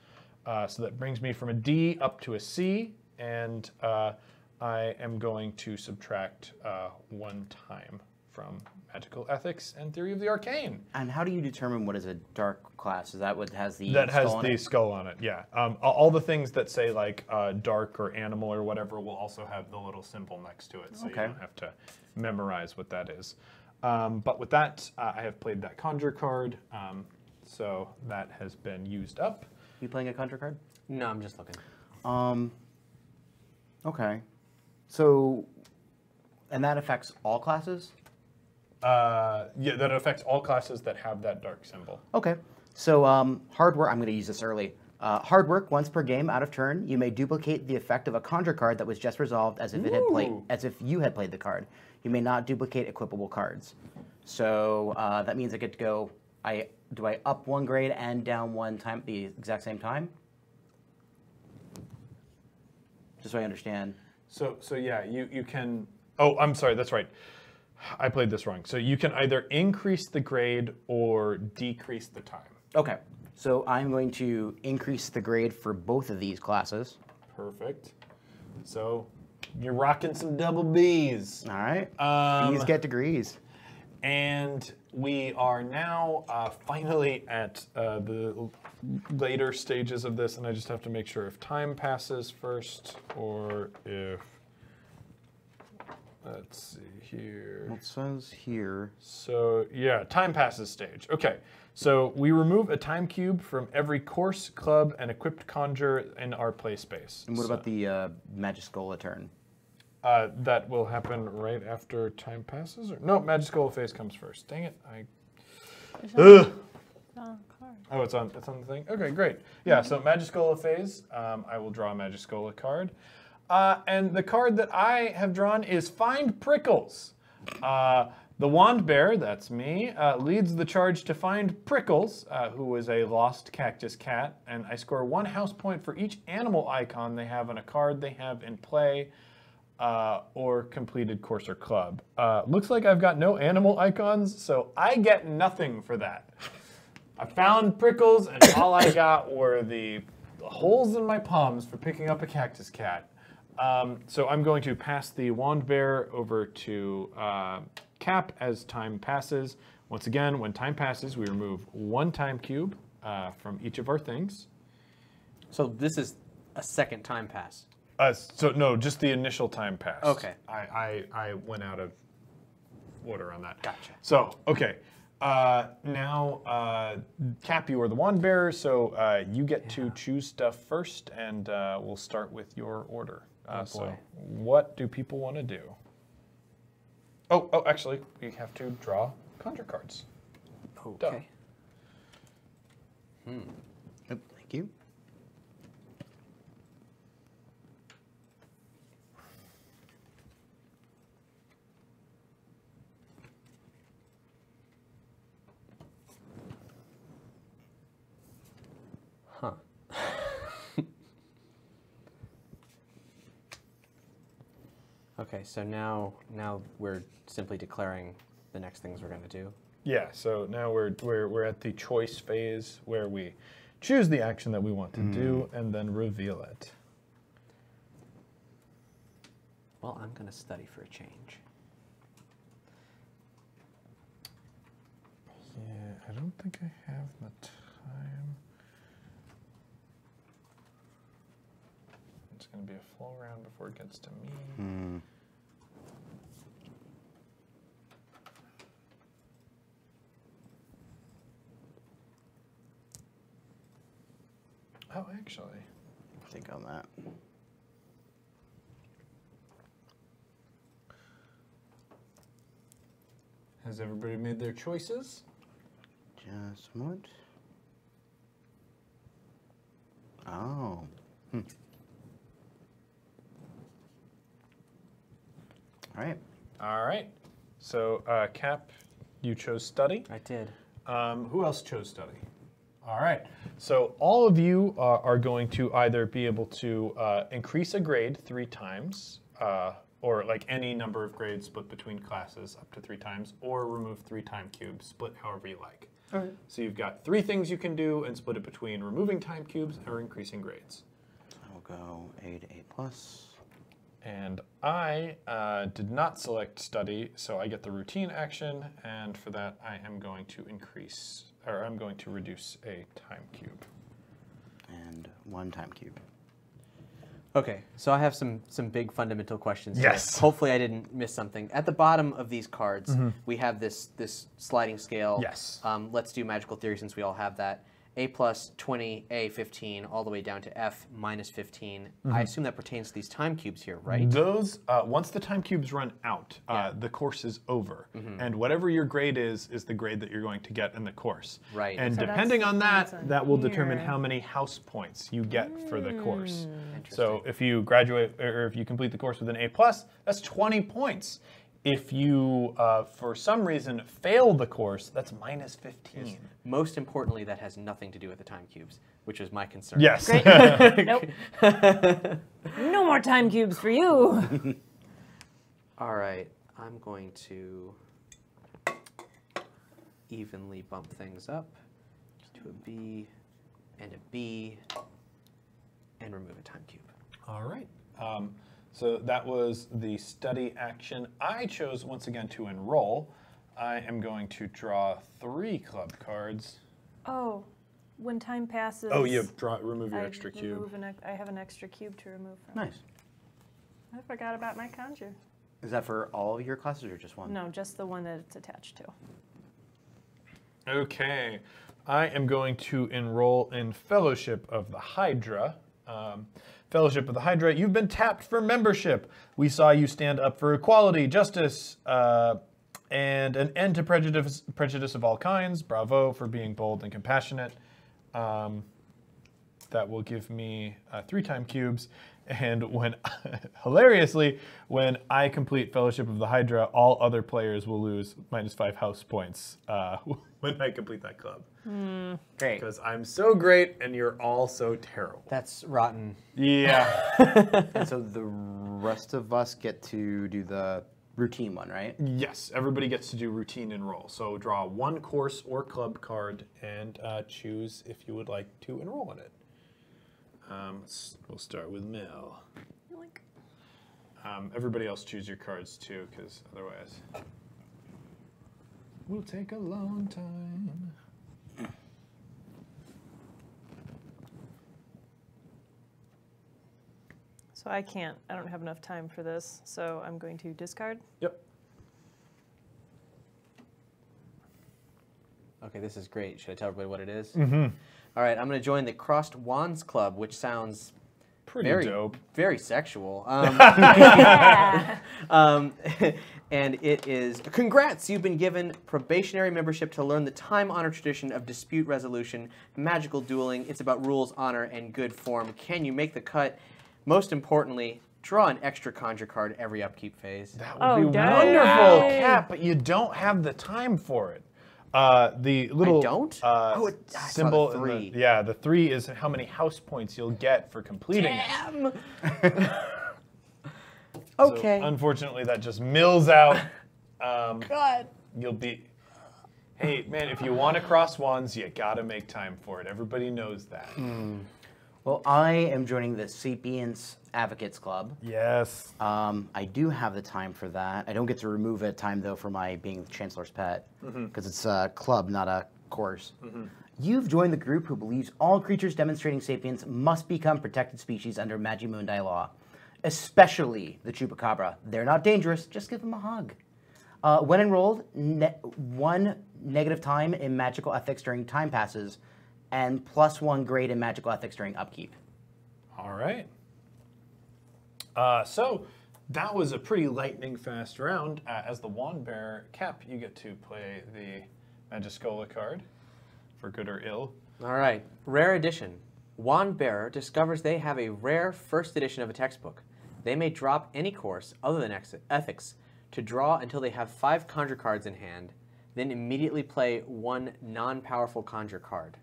Uh, so that brings me from a D up to a C, and uh, I am going to subtract uh, one time from Magical Ethics and Theory of the Arcane. And how do you determine what is a dark class? Is that what has the That has the it? skull on it, yeah. Um, all, all the things that say like uh, dark or animal or whatever will also have the little symbol next to it, so Okay. you don't have to memorize what that is. Um, but with that, uh, I have played that conjure card, um, so that has been used up. You playing a conjure card? No, I'm just looking. Um. Okay. So, and that affects all classes. Uh, yeah, that affects all classes that have that dark symbol. Okay. So um, hard work. I'm going to use this early. Uh, hard work once per game out of turn. You may duplicate the effect of a conjure card that was just resolved as if it had played as if you had played the card. You may not duplicate equipable cards. So uh, that means I get to go. I do I up one grade and down one time at the exact same time. Just so I understand. So, so yeah, you, you can. Oh, I'm sorry. That's right. I played this wrong. So you can either increase the grade or decrease the time. Okay. So I'm going to increase the grade for both of these classes. Perfect. So you're rocking some double B's. All right. Um, These get degrees. And we are now uh, finally at uh, the later stages of this, and I just have to make sure if time passes first or if. Let's see here. It says here. So, yeah, time passes stage. Okay, so we remove a time cube from every course, club, and equipped conjure in our play space. And what So, about the uh, Magischola turn? Uh, that will happen right after time passes? Or No, Magical phase comes first. Dang it. I. Ugh. Oh. Oh, it's on it's on the thing. Okay, great. Yeah, so Magischola phase. Um, I will draw a Magischola card, uh, and the card that I have drawn is Find Prickles. Uh, the Wand Bear, that's me, uh, leads the charge to find Prickles, uh, who is a lost cactus cat, and I score one house point for each animal icon they have on a card they have in play. Uh, or completed course or club. Uh, looks like I've got no animal icons, so I get nothing for that. I found prickles, and all I got were the holes in my palms for picking up a cactus cat. Um, so I'm going to pass the wand bear over to uh, Cap as time passes. Once again, when time passes, we remove one time cube uh, from each of our things. So this is a second time pass. Uh, so no, just the initial time passed. Okay. I, I, I went out of order on that. Gotcha. So okay. Uh, now, uh, Cap, you are the wand bearer, so uh, you get to choose stuff first, and uh, we'll start with your order. Uh, so, boy. what do people want to do? Oh, oh, actually, we have to draw conjure cards. Okay. Oh, thank you. Huh. Okay, so now now we're simply declaring the next things we're going to do. Yeah. So now we're we're we're at the choice phase where we choose the action that we want to do mm. and then reveal it. Well, I'm going to study for a change. Yeah, I don't think I have the time. Going to be a flow round before it gets to me. Hmm. Oh, actually. I Think on that. Has everybody made their choices? Just what? Oh. Hmm. All right. All right. So, uh, Cap, you chose study. I did. Um, who else chose study? All right. So all of you uh, are going to either be able to uh, increase a grade three times, uh, or like any number of grades split between classes up to three times, or remove three time cubes, split however you like. All right. So you've got three things you can do and split it between removing time cubes or increasing grades. I will go A to A plus. And I uh, did not select study, so I get the routine action, and for that I am going to increase, or I'm going to reduce a time cube. and one time cube. Okay, so I have some some big fundamental questions. Yes. Hopefully, I didn't miss something. At the bottom of these cards, we have this this sliding scale. Yes. Um, let's do magical theory since we all have that. A plus 20, A 15, all the way down to F minus 15. Mm-hmm. I assume that pertains to these time cubes here, right? Those uh, once the time cubes run out, uh, Yeah. the course is over, Mm-hmm. and whatever your grade is is the grade that you're going to get in the course. Right. And So depending on that, that will determine how many house points you get for the course. Hmm. So if you graduate or if you complete the course with an A plus, that's 20 points. If you, uh, for some reason, fail the course, that's minus 15. Most importantly, that has nothing to do with the time cubes, which was my concern. Yes. Great. nope. no more time cubes for you. All right, I'm going to evenly bump things up to a B and a B and remove a time cube. All right. Um, so that was the study action. I chose once again to enroll. I am going to draw three club cards. Oh, when time passes. Oh, you draw, remove your I extra cube. remove an I have an extra cube to remove from. Nice. I forgot about my conjure. Is that for all of your classes or just one? No, just the one that it's attached to. Okay. I am going to enroll in Fellowship of the Hydra. Um, Fellowship of the Hydra, you've been tapped for membership. We saw you stand up for equality, justice, uh, and an end to prejudice, prejudice of all kinds. Bravo for being bold and compassionate. Um, that will give me uh, three time cubes. And when, hilariously, when I complete Fellowship of the Hydra, all other players will lose minus five house points uh, when I complete that club. Great. Because I'm so great and you're all so terrible. That's rotten. Yeah. and so the rest of us get to do the routine one, right? yes, everybody gets to do routine enroll. So draw one course or club card and uh, choose if you would like to enroll in it. Um, we'll start with Mel. Like, Um, everybody else choose your cards too, because otherwise, We'll take a long time. So I can't. I don't have enough time for this. So I'm going to discard. Yep. Okay, this is great. Should I tell everybody what it is? Mm-hmm. All right, I'm going to join the Crossed Wands Club, which sounds Pretty very, dope. very sexual. Um, um, and it is congrats, you've been given probationary membership to learn the time honored tradition of dispute resolution, magical dueling. It's about rules, honor, and good form. Can you make the cut? Most importantly, draw an extra conjure card every upkeep phase. That would Oh, be dang. wonderful, Cap, but you don't have the time for it. Uh, the little I don't? Uh, Oh, it- I saw the symbol. in three. yeah, the three is how many house points you'll get for completing it. Damn! So, okay. unfortunately, that just mills out. Um, God. you'll be. Hey, man, if you want to cross wands, you gotta make time for it. Everybody knows that. Well, I am joining the Sapiens Advocates Club. Yes. Um, I do have the time for that. I don't get to remove a time though for my being the Chancellor's pet because it's a club, not a course. You've joined the group who believes all creatures demonstrating sapience must become protected species under Magimundi law, especially the chupacabra. They're not dangerous. Just give them a hug. Uh, when enrolled, ne- one negative time in magical ethics during time passes, and plus one grade in magical ethics during upkeep. All right. Uh, so that was a pretty lightning fast round. Uh, as the wand bearer, Cap, you get to play the Magischola card for good or ill. All right, rare edition. Wand bearer discovers they have a rare first edition of a textbook. They may drop any course other than ethics to draw until they have five conjure cards in hand, then immediately play one non-powerful conjure card.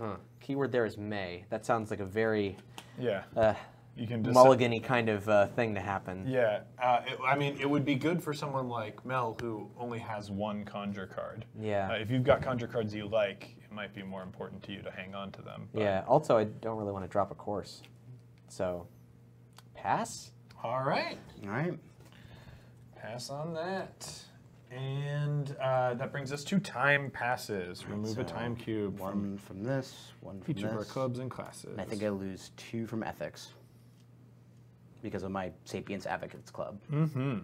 Huh. Keyword there is may. That sounds like a very Yeah. uh, You can just mulligan-y kind of uh, thing to happen. Yeah, uh, it, I mean, it would be good for someone like Mel who only has one conjure card. Yeah. Uh, if you've got conjure cards you like, it might be more important to you to hang on to them. but- Yeah. Also, I don't really want to drop a course, so pass. All right. All right. Pass on that. And uh, that brings us to time passes. Remove a time cube from One from this, one from each of our clubs and classes. And I think I lose two from ethics because of my Sapiens Advocates Club. Mm-hmm.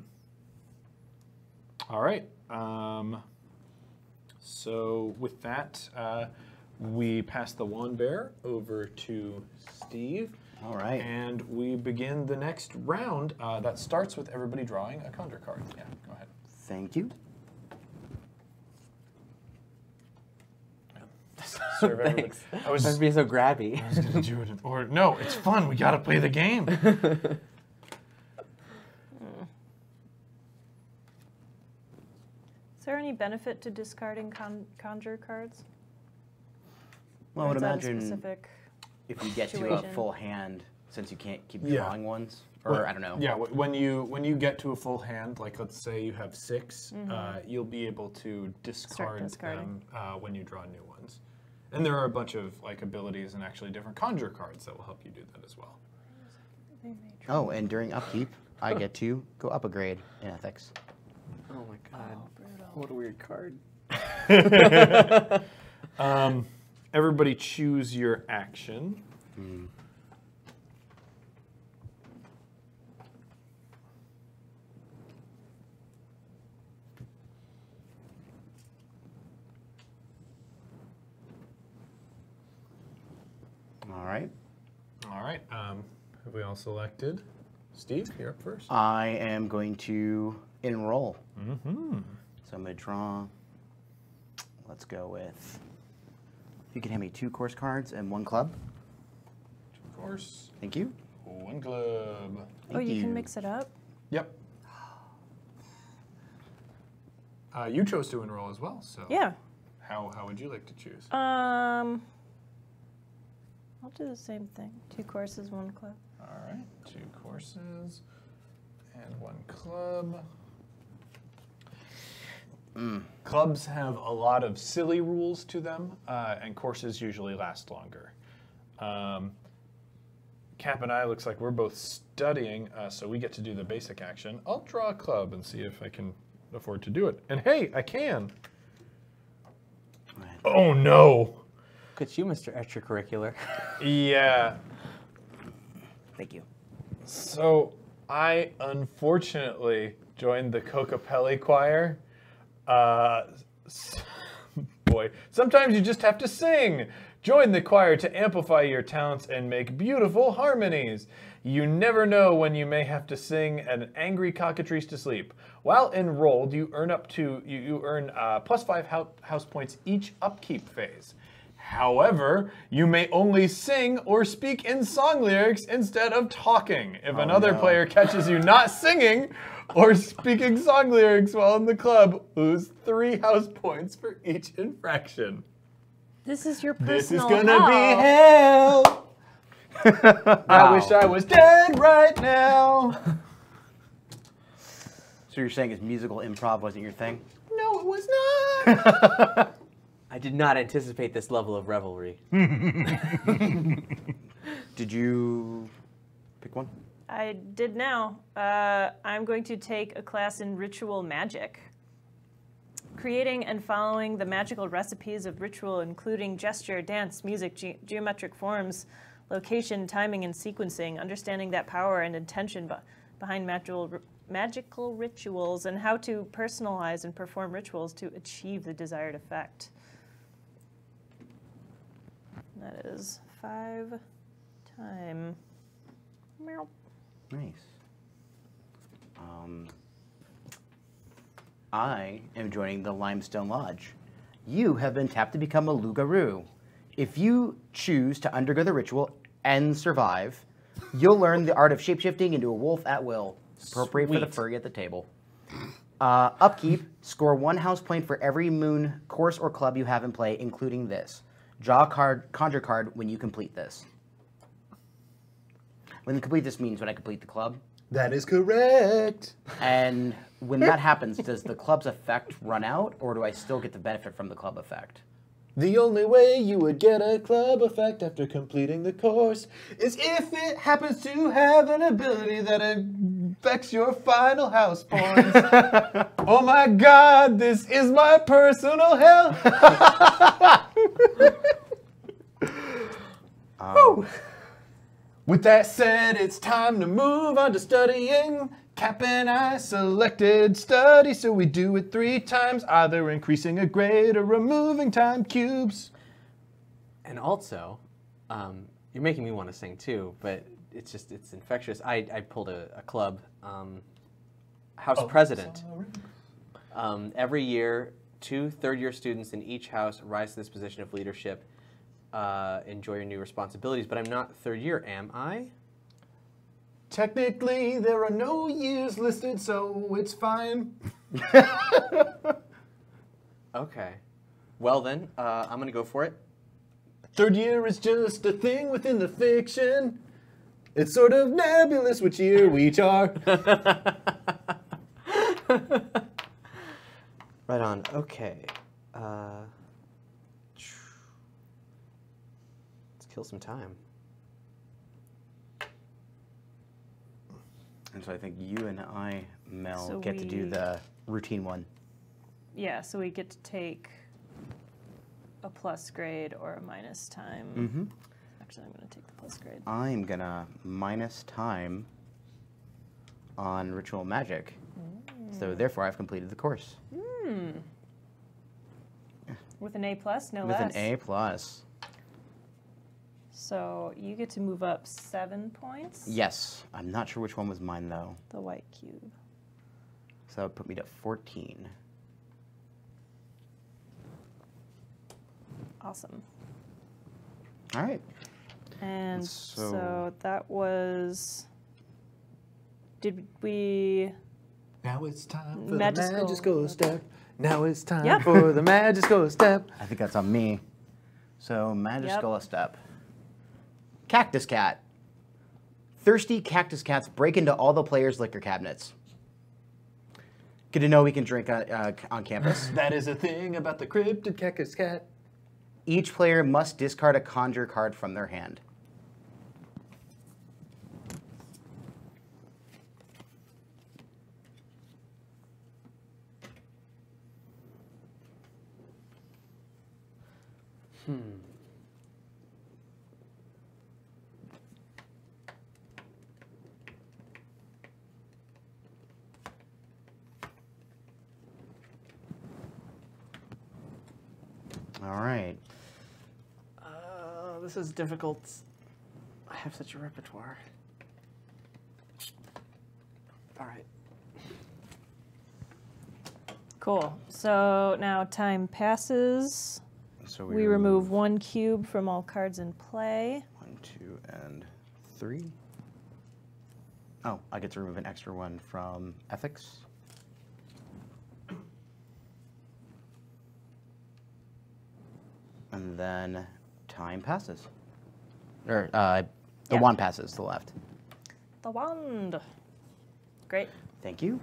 All right. Um, so with that, uh, we pass the wand bear over to Steve. All right. And we begin the next round uh, that starts with everybody drawing a conjure card. Yeah. Thank you. Serve everybody. Thanks. I was, Must be so grabby. I was gonna do it, in- or no, it's fun. We gotta play the game. Is there any benefit to discarding con- conjure cards? Well, I would is that a imagine specific. if you get to a full hand, since you can't keep Yeah. drawing ones, or Well, I don't know. Yeah, when you when you get to a full hand, like let's say you have 6 uh, you'll be able to discard them uh, when you draw new ones. And there are a bunch of like abilities and actually different conjure cards that will help you do that as well. Oh, and during upkeep, I get to go up a grade in ethics. Oh my god. What a weird card. Um, everybody choose your action. All right. All right. Um, have we all selected? Steve, you're up first. I am going to enroll. Mm-hmm. So I'm going to draw. Let's go with. You can hand me two course cards and one club. Two course. Thank you. One club. oh, Thank you, can mix it up? Yep. Uh, you chose to enroll as well, so Yeah. how, how would you like to choose? Um, I'll do the same thing. Two courses, one club. All right, two courses and one club. Clubs have a lot of silly rules to them, uh, and courses usually last longer. Um, Cap and I looks like we're both studying, uh, so we get to do the basic action. I'll draw a club and see if I can afford to do it. And hey, I can. Oh no. Look at you, Mr. Extracurricular. Yeah, Thank you. So I unfortunately joined the Kokopelli choir. Uh, boy, sometimes you just have to sing. Join the choir to amplify your talents and make beautiful harmonies. You never know when you may have to sing an angry cockatrice to sleep. While enrolled, you earn up to you, you earn uh, plus five house points each upkeep phase. However, you may only sing or speak in song lyrics instead of talking. If oh, another no. player catches you not singing or speaking song lyrics while in the club, lose three house points for each infraction. This is your personal This is gonna hell. be hell. I wish I was dead right now. So you're saying is musical improv wasn't your thing? No, it was not. I did not anticipate this level of revelry. Did you pick one? I did now. Uh, I'm going to take a class in ritual magic. Creating and following the magical recipes of ritual, including gesture, dance, music, ge- geometric forms, location, timing, and sequencing, understanding that power and intention be- behind magical, magical rituals, and how to personalize and perform rituals to achieve the desired effect. That is five time. Meow. Nice. Um, I am joining the Limestone Lodge. You have been tapped to become a Loup-Garou. If you choose to undergo the ritual and survive, you'll learn the art of shapeshifting into a wolf at will, appropriate for the Sweet. furry at the table. Uh, upkeep, score one house point for every moon course or club you have in play, including this. Draw a card, conjure card when you complete this. When complete this means when I complete the club. That is correct. And when that happens, does the club's effect run out, or do I still get the benefit from the club effect? The only way you would get a club effect after completing the course is if it happens to have an ability that affects your final house points. oh my god, this is my personal hell. Whew. With that said, it's time to move on to studying. Cap and I selected study, so we do it three times, either increasing a grade or removing time cubes. And also, um, you're making me want to sing too, but it's just it's infectious. I, I pulled a, a club, um, House Oh, President. Um, every year, two third year students in each house rise to this position of leadership. Uh, enjoy your new responsibilities, but I'm not third year, am I? Technically, there are no years listed, so it's fine. Okay. Well then, uh, I'm gonna go for it. Third year is just a thing within the fiction. It's sort of nebulous which year we each are. Right on. Okay. Uh, let's kill some time. And so I think you and I, Mel, So get to do the routine one. Yeah, so we get to take a plus grade or a minus time. Mm-hmm. Actually, I'm going to take the plus grade. I'm gonna minus time on ritual magic. So therefore, I've completed the course Hmm. With an A plus, no with less. With an A plus. So you get to move up seven points. Yes, I'm not sure which one was mine though. The white cube. So that would put me to 14. Awesome. All right. And So- so, that was. Did we? Now it's time for Magical- the magical step. Now it's time Yep. for the magical step. I think that's on me. So magical Yep. step. Cactus cat. Thirsty cactus cats break into all the players' liquor cabinets. Good to know we can drink on, uh, on campus. That is a thing about the cryptid cactus cat. Each player must discard a conjure card from their hand. All right. Uh, this is difficult. I have such a repertoire. All right. Cool. So now time passes. So We remove one cube from all cards in play. One, two, and three. Oh, I get to remove an extra one from ethics. And then time passes. Or uh, the Yeah. wand passes to the left. The wand. Great. Thank you.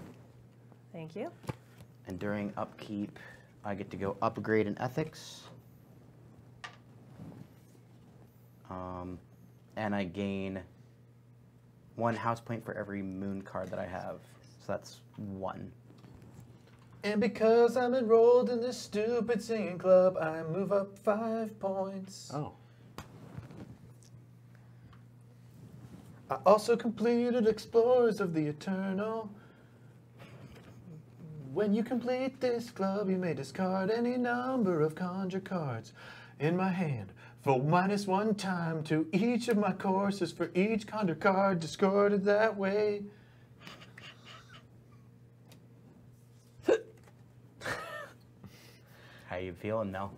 Thank you. And during upkeep, I get to go upgrade in ethics. Um, and I gain one house point for every moon card that I have. So that's one. And because I'm enrolled in this stupid singing club, I move up five points. Oh. I also completed Explorers of the Eternal. When you complete this club, you may discard any number of conjure cards in my hand for minus one time to each of my courses for each conjure card discarded that way. How you feeling, Mel?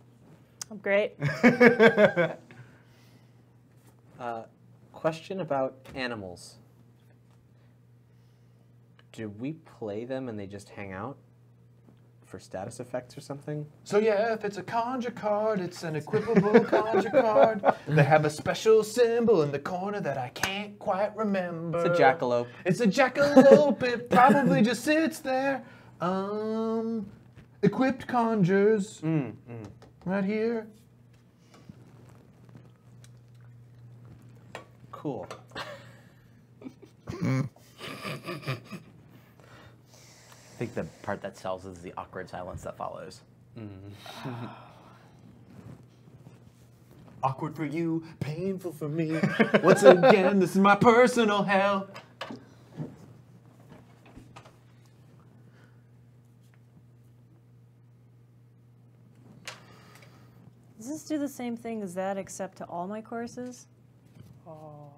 I'm great. Uh, question about animals. Do we play them and they just hang out for status effects or something? So yeah, if it's a conjure card, it's an equipable conjure card. They have a special symbol in the corner that I can't quite remember. It's a jackalope. It's a jackalope. it probably just sits there. Um, equipped conjures Mm, mm. right here. Cool. I think the part that sells is the awkward silence that follows. Mm-hmm. Awkward for you, painful for me. Once again, this is my personal hell. Does this do the same thing as that except to all my courses? Oh.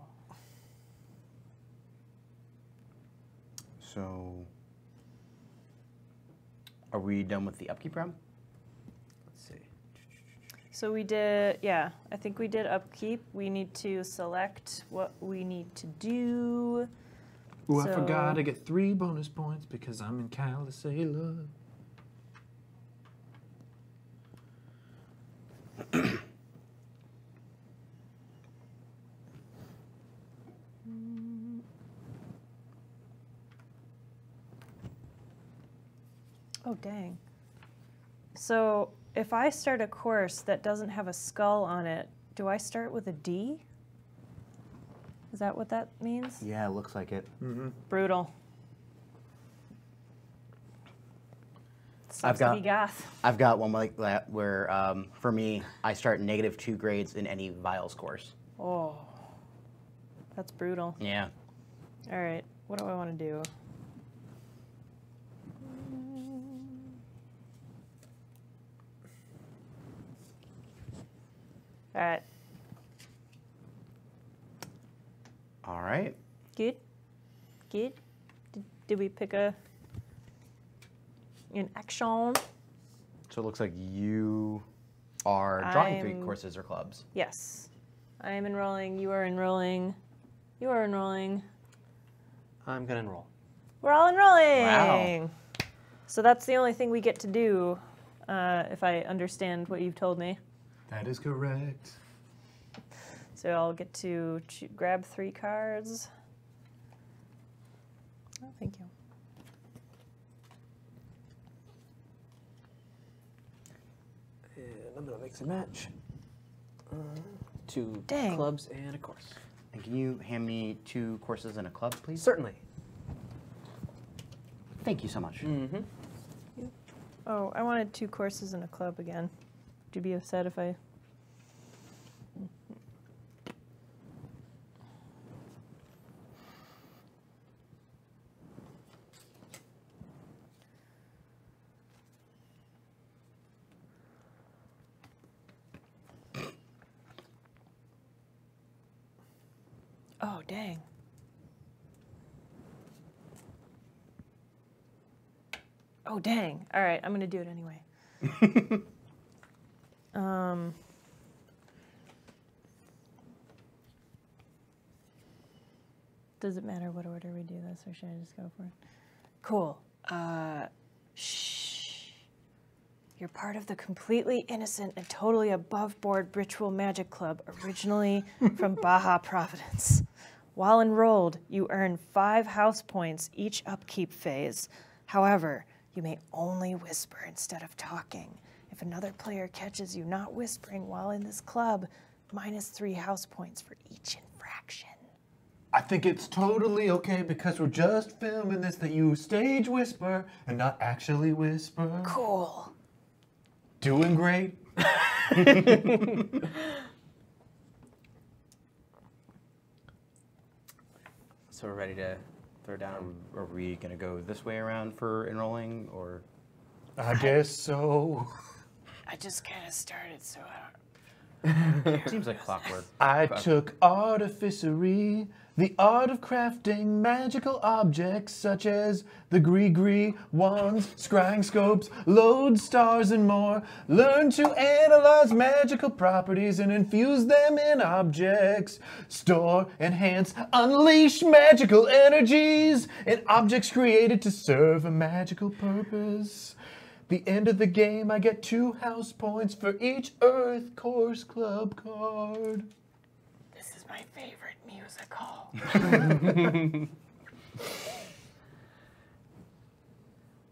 So, are we done with the upkeep round? Let's see. So we did, yeah, I think we did upkeep. We need to select what we need to do. Ooh, I forgot I get three bonus points because I'm in Calisela. Oh, dang. So if I start a course that doesn't have a skull on it, do I start with a D? Is that what that means? Yeah, it looks like it. Brutal. Sucks I've got- goth. I've got one like that where, um, for me, I start negative two grades in any vials course. Oh, that's brutal. Yeah. All right, what do I want to do? All right, All right. good, good. Did, did we pick a an action? So it looks like you are drawing three I'm- courses or clubs. Yes, I am enrolling. You are enrolling. You are enrolling. I'm gonna enroll. We're all enrolling. Wow. So that's the only thing we get to do, uh, if I understand what you've told me. That is correct. So I'll get to choo- grab three cards. Oh, thank you. And I'm gonna mix and match. Uh, two Dang. clubs and a course. And can you hand me two courses and a club, please? Certainly. Thank you so much. Mm-hmm. Oh, I wanted two courses and a club again. Would you be upset if I? Oh, dang. Oh, dang. All right, I'm going to do it anyway. um, does it matter what order we do this, or should I just go for it? Cool. Uh, shh. You're part of the completely innocent and totally above board Ritual Magic Club, originally from Baja Providence. While enrolled, you earn five house points each upkeep phase. However, you may only whisper instead of talking. If another player catches you not whispering while in this club, minus three house points for each infraction. I think it's totally okay because we're just filming this that you stage whisper and not actually whisper. Cool. Doing great. So we're ready to throw down. Are we going to go this way around for enrolling or? I guess so. I just kind of started, so I don't. Seems like clockwork. I took artificery, the art of crafting magical objects such as the gree wands, scrying scopes, lodestars, and more. Learn to analyze magical properties and infuse them in objects. Store, enhance, unleash magical energies in objects created to serve a magical purpose. The end of the game, I get two house points for each Earth Course Club card. This is my favorite musical.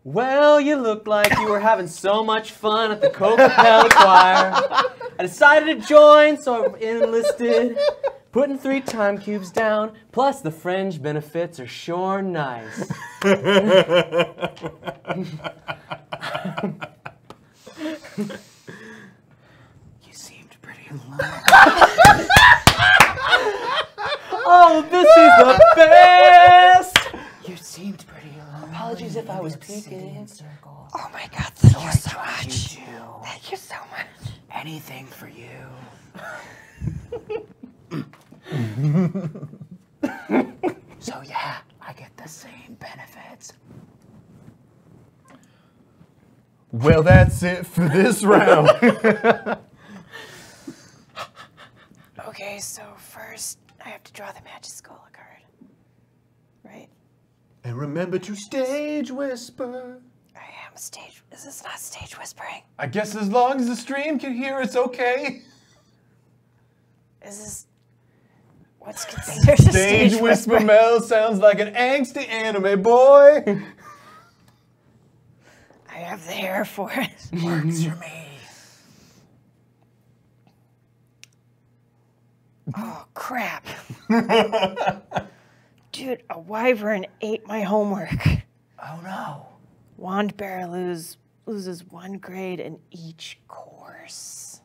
Well, you look like you were having so much fun at the Coca-Cola Choir. I decided to join, so I enlisted. Putting three time cubes down, plus the fringe benefits are sure nice. You seemed pretty alone. Oh, this is the best! you seemed pretty alone. Apologies if I was peeking. Circle. Oh my god, thank you so much. You Thank you so much. Anything for you. so yeah, I get the same benefits. Well, that's it for this round. Okay, so first I have to draw the magic Magischola card. Right? and remember to stage whisper. I am stage. Is this not stage whispering? I guess as long as the stream can hear, it's okay. Is this. What's considered a Stage whisper Mel sounds like an angsty anime boy. I have the hair for it. Works for me. Oh, crap. Dude, a wyvern ate my homework. Oh no. Wand bearer lose, loses one grade in each course.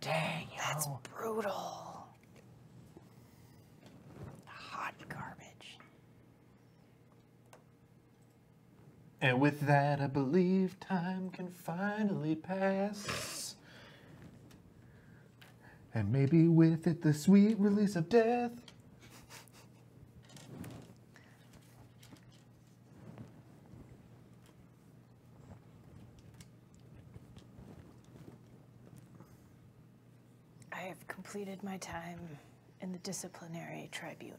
Dang, That's brutal. And with that, I believe time can finally pass. And maybe with it, the sweet release of death. I have completed my time in the disciplinary tribunal.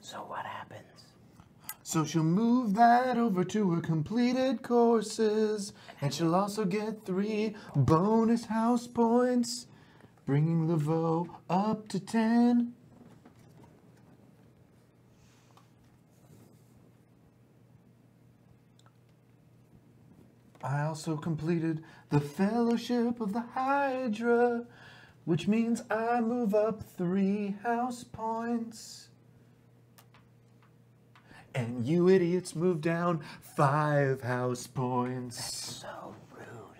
So what happens? So she'll move that over to her completed courses. And she'll also get three bonus house points, bringing Laveau up to 10. I also completed the Fellowship of the Hydra, which means I move up three house points. And you idiots move down five house points. That's So rude.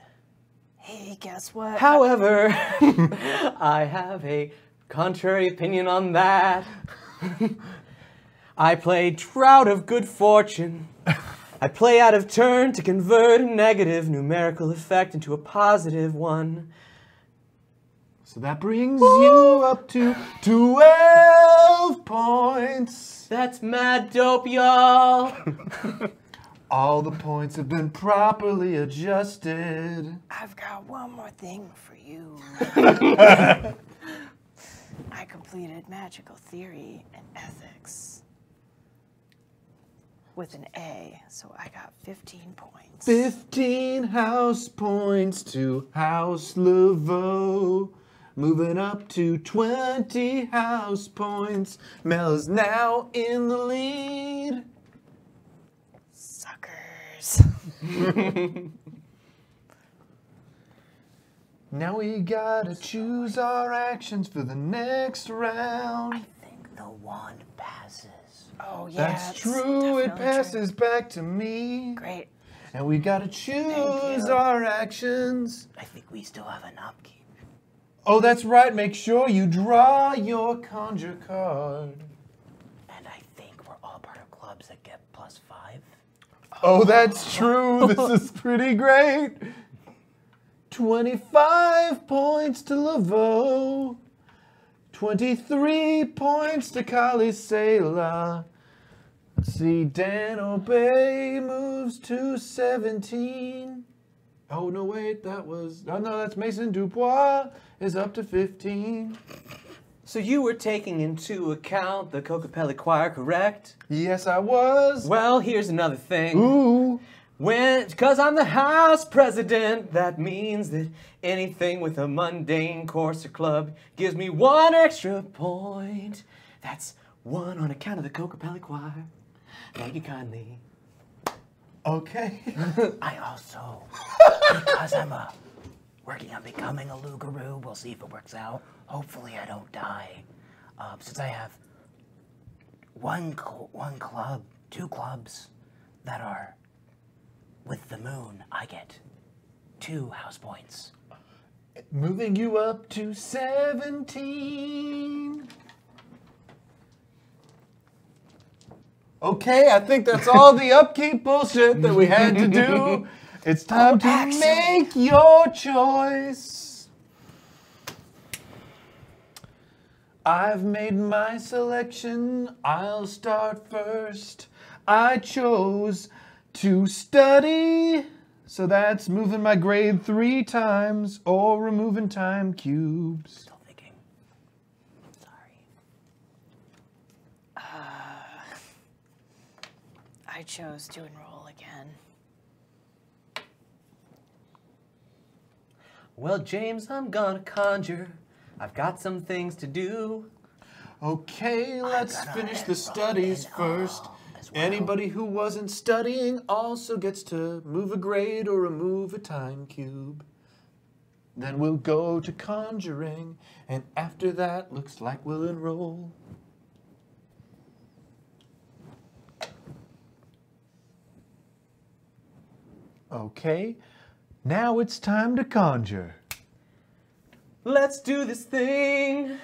Hey, guess what? However, I have a contrary opinion on that. I play Trout of Good Fortune. I play out of turn to convert a negative numerical effect into a positive one. So that brings you up to 12 points. That's mad dope, y'all. All the points have been properly adjusted. I've got one more thing for you. I completed magical theory and ethics with an A, so I got 15 points. 15 house points to House Laveau. Moving up to 20 house points. Mel is now in the lead. Suckers. Now we gotta choose our actions for the next round. I think the wand passes. Oh, yeah. That's it's true, it definitely passes back to me. Great. And we gotta choose our actions. I think we still have an upkeep. Oh, that's right, make sure you draw your conjure card. And I think we're all part of clubs that get plus five. Oh, that's true. This is pretty great. 25 points to Laveau. 23 points to Calisela. See, Dan Obey moves to 17. Oh, no, wait, that was. Oh, no, that's Maison Dubois is up to 15. So you were taking into account the Kokopelli Choir, correct? Yes, I was. Well, here's another thing. Ooh. When, cause I'm the house president, that means that anything with a mundane course or club gives me one extra point. That's one on account of the Kokopelli Choir. Thank you kindly. Okay. I also, because I'm a, working on becoming a Loup-Garou, we'll see if it works out. Hopefully I don't die. Um, since I have one, cl- one club, two clubs that are with the moon, I get two house points. Moving you up to 17. Okay, I think that's all the upkeep bullshit that we had to do. It's time to actually- make your choice. I've made my selection. I'll start first. I chose to study. So that's moving my grade three times or removing time cubes. Still thinking. Sorry. I chose to enroll again. Well, James, I'm gonna conjure. I've got some things to do. Okay, let's finish the studies first. well. Anybody who wasn't studying also gets to move a grade or remove a time cube. Then we'll go to conjuring, and after that, looks like we'll enroll. Okay, now it's time to conjure. Let's do this thing.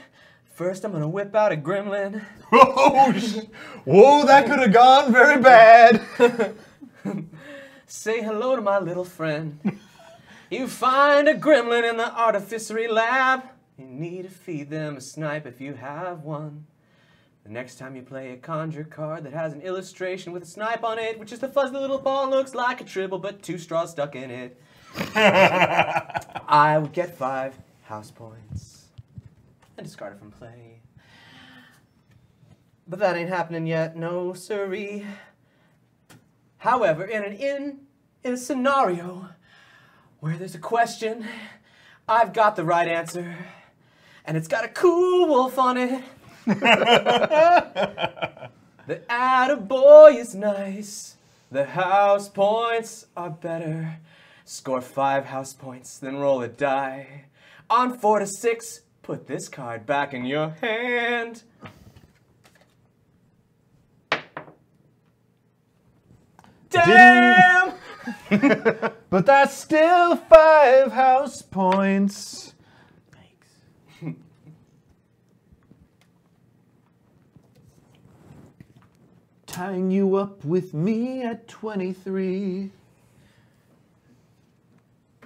First, I'm gonna whip out a gremlin. Oh, whoa, that could have gone very bad. Say hello to my little friend. you find a gremlin in the artificery lab. You need to feed them a snipe if you have one. The next time you play a conjure card that has an illustration with a snipe on it, which is the fuzzy little ball looks like a tribble but two straws stuck in it, I would get five house points and discard it from play. But that ain't happening yet, no siree. However, in an in in a scenario where there's a question, I've got the right answer, and it's got a cool wolf on it. the attaboy is nice. The house points are better. Score five house points, then roll a die. On four to six, put this card back in your hand. Damn! But that's still five house points. Tying you up with me at 23.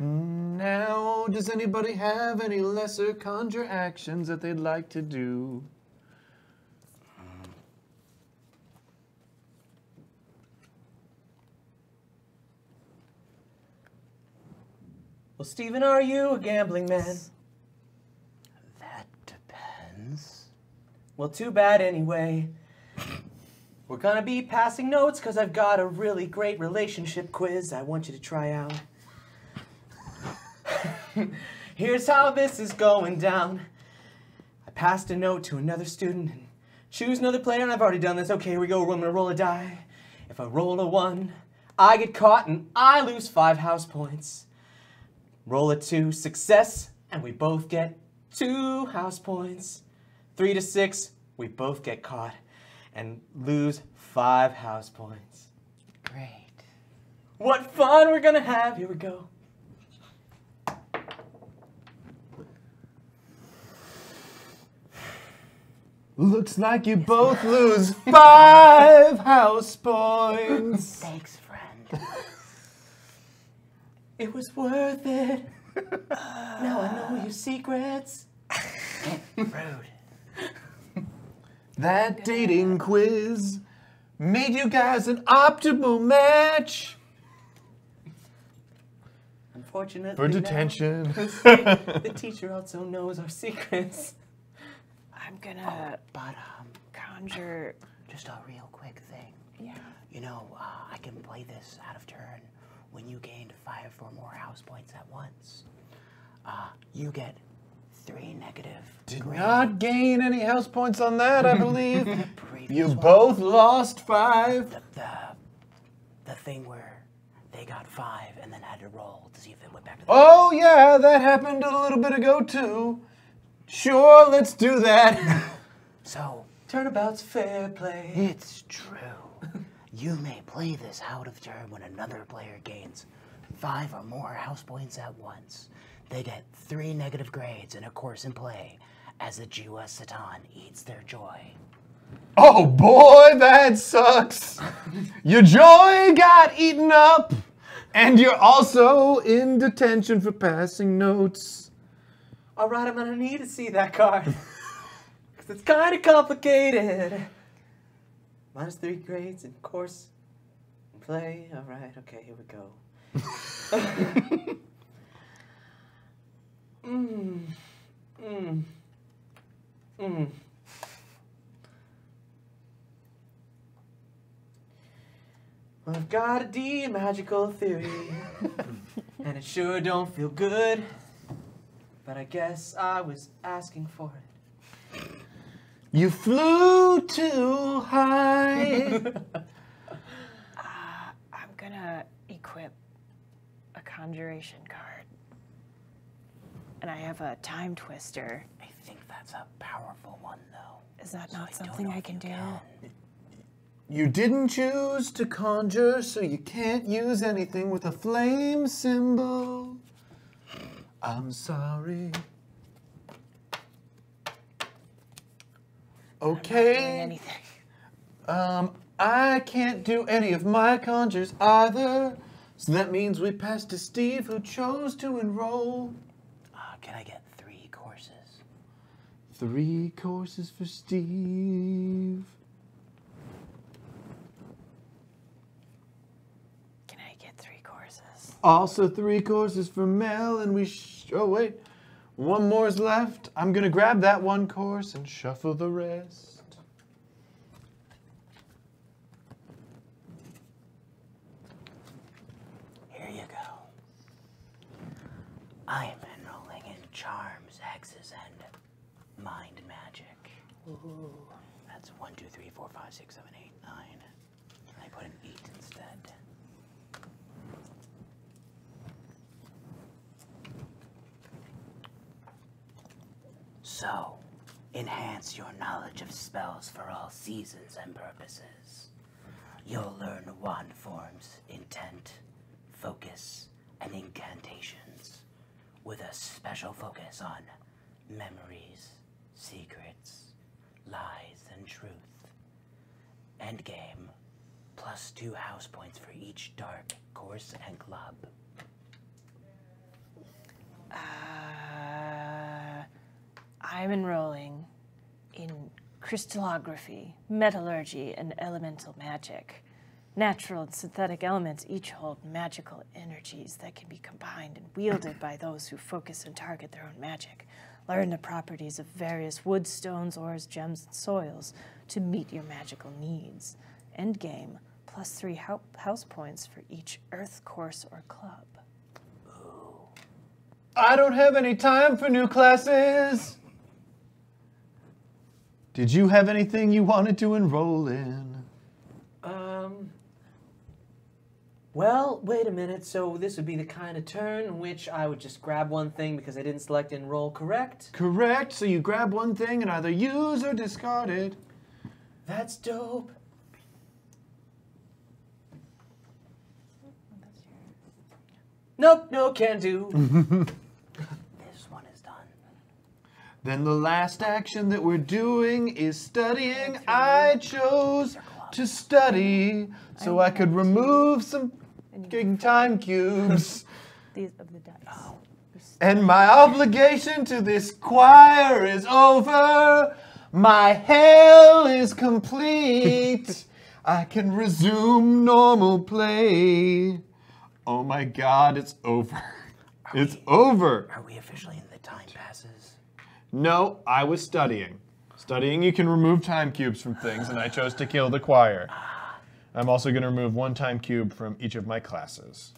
Now, does anybody have any lesser conjure actions that they'd like to do? Well, Steven, are you a gambling man? That depends. Well, too bad anyway. We're gonna be passing notes because I've got a really great relationship quiz I want you to try out. Here's how this is going down. I passed a note to another student and choose another player, and I've already done this. Okay, here we go. I'm gonna roll a die. If I roll a one, I get caught and I lose five house points. Roll a two, success, and we both get two house points. Three to six, we both get caught and lose five house points. Great. What fun we're gonna have! Here we go. Looks like you both lose five house points. Thanks, friend. It was worth it. now I know your secrets. Rude. That dating quiz made you guys an optimal match Unfortunately, for detention. the teacher also knows our secrets. I'm gonna But um, conjure. just a real quick thing. Yeah. You know, uh, I can play this out of turn when you gained five or more house points at once. Uh, you get three negative. Did grade. not gain any house points on that, I believe. You one. both lost five. The, the, the thing where they got five and then had to roll to see if it went back to the. Oh, yeah, that happened a little bit ago, too. Sure, let's do that. So, Turnabout's fair play. it's true. you may play this out of turn when another player gains five or more house points at once. They get three negative grades in a course in play as the Jua Satan eats their joy. oh, boy, that sucks. Your joy got eaten up. And you're also in detention for passing notes. All right, I'm gonna need to see that card. Because it's kind of complicated. Minus three grades in course and play. All right, okay, here we go. Mmm. Mmm. Mmm. Well, I've got a D magical theory, and it sure don't feel good. But I guess I was asking for it. You flew too high. Uh, I'm gonna equip a conjuration card. And I have a time twister. I think that's a powerful one, though. Is that So not I something I can do? can. you didn't choose to conjure, so you can't use anything with a flame symbol. I'm sorry. Okay. anything. Um, I can't do any of my conjures either. So that means we pass to Steve, who chose to enroll. Can I get three courses? Three courses for Steve. Can I get three courses? Also, three courses for Mel, and we. Sh- oh, wait. One more's left. I'm gonna grab that one course and shuffle the rest. Here you go. I am enrolling in charms, hexes, and mind magic. That's one, two, three, four, five, six, seven, eight, nine. And I put an eight instead. So, enhance your knowledge of spells for all seasons and purposes. You'll learn wand forms, intent, focus, and incantations, with a special focus on memories, secrets, lies, and truth. Endgame, plus two house points for each dark course and club. Uh, I'm enrolling in crystallography, metallurgy, and elemental magic. Natural and synthetic elements each hold magical energies that can be combined and wielded by those who focus and target their own magic. Learn the properties of various wood, stones, ores, gems, and soils to meet your magical needs. Endgame, plus three house points for each earth course or club. I don't have any time for new classes. Did you have anything you wanted to enroll in? Um. Well, wait a minute. So this would be the kind of turn in which I would just grab one thing because I didn't select enroll, correct? Correct. So you grab one thing and either use or discard it. That's dope. Nope, no can do. This one is done. Then the last action that we're doing is studying. I chose to study so I could remove some fucking time cubes. These of the dice. And my obligation to this choir is over. My hell is complete. I can resume normal play. Oh my god, it's over. It's over. Are we officially in the time passes? No, I was studying. Studying, you can remove time cubes from things, and I chose to kill the choir. I'm also going to remove one time cube from each of my classes.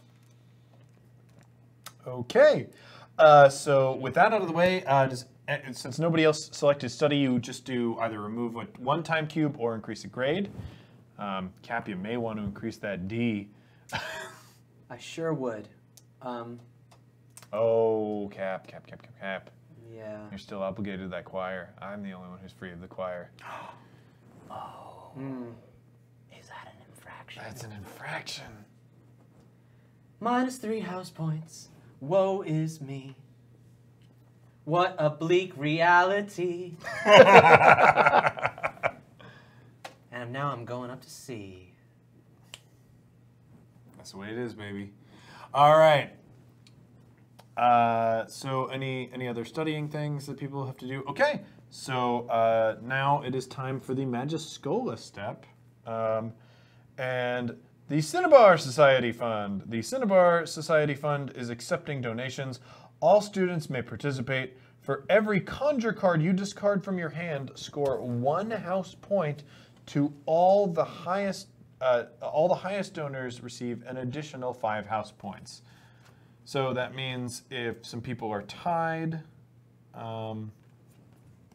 Okay. Uh, so with that out of the way, uh, does, since nobody else selected study, you just do either remove a, one time cube or increase a grade. Um, Cap, you may want to increase that D. I sure would. Um, Oh, Cap, Cap, Cap, Cap, Cap. yeah. You're still obligated to that choir. I'm the only one who's free of the choir. Oh. Is that an infraction? That's an infraction. Minus three house points. Woe is me. What a bleak reality. and now I'm going up to sea. That's the way it is, baby. All right. Uh, so any any other studying things that people have to do? Okay. So uh, now it is time for the Magischola step, um, and the Cinnabar Society Fund. The Cinnabar Society Fund is accepting donations. All students may participate. For every conjure card you discard from your hand, score one house point to all the highest. Uh, all the highest donors receive an additional five house points. So that means if some people are tied, um,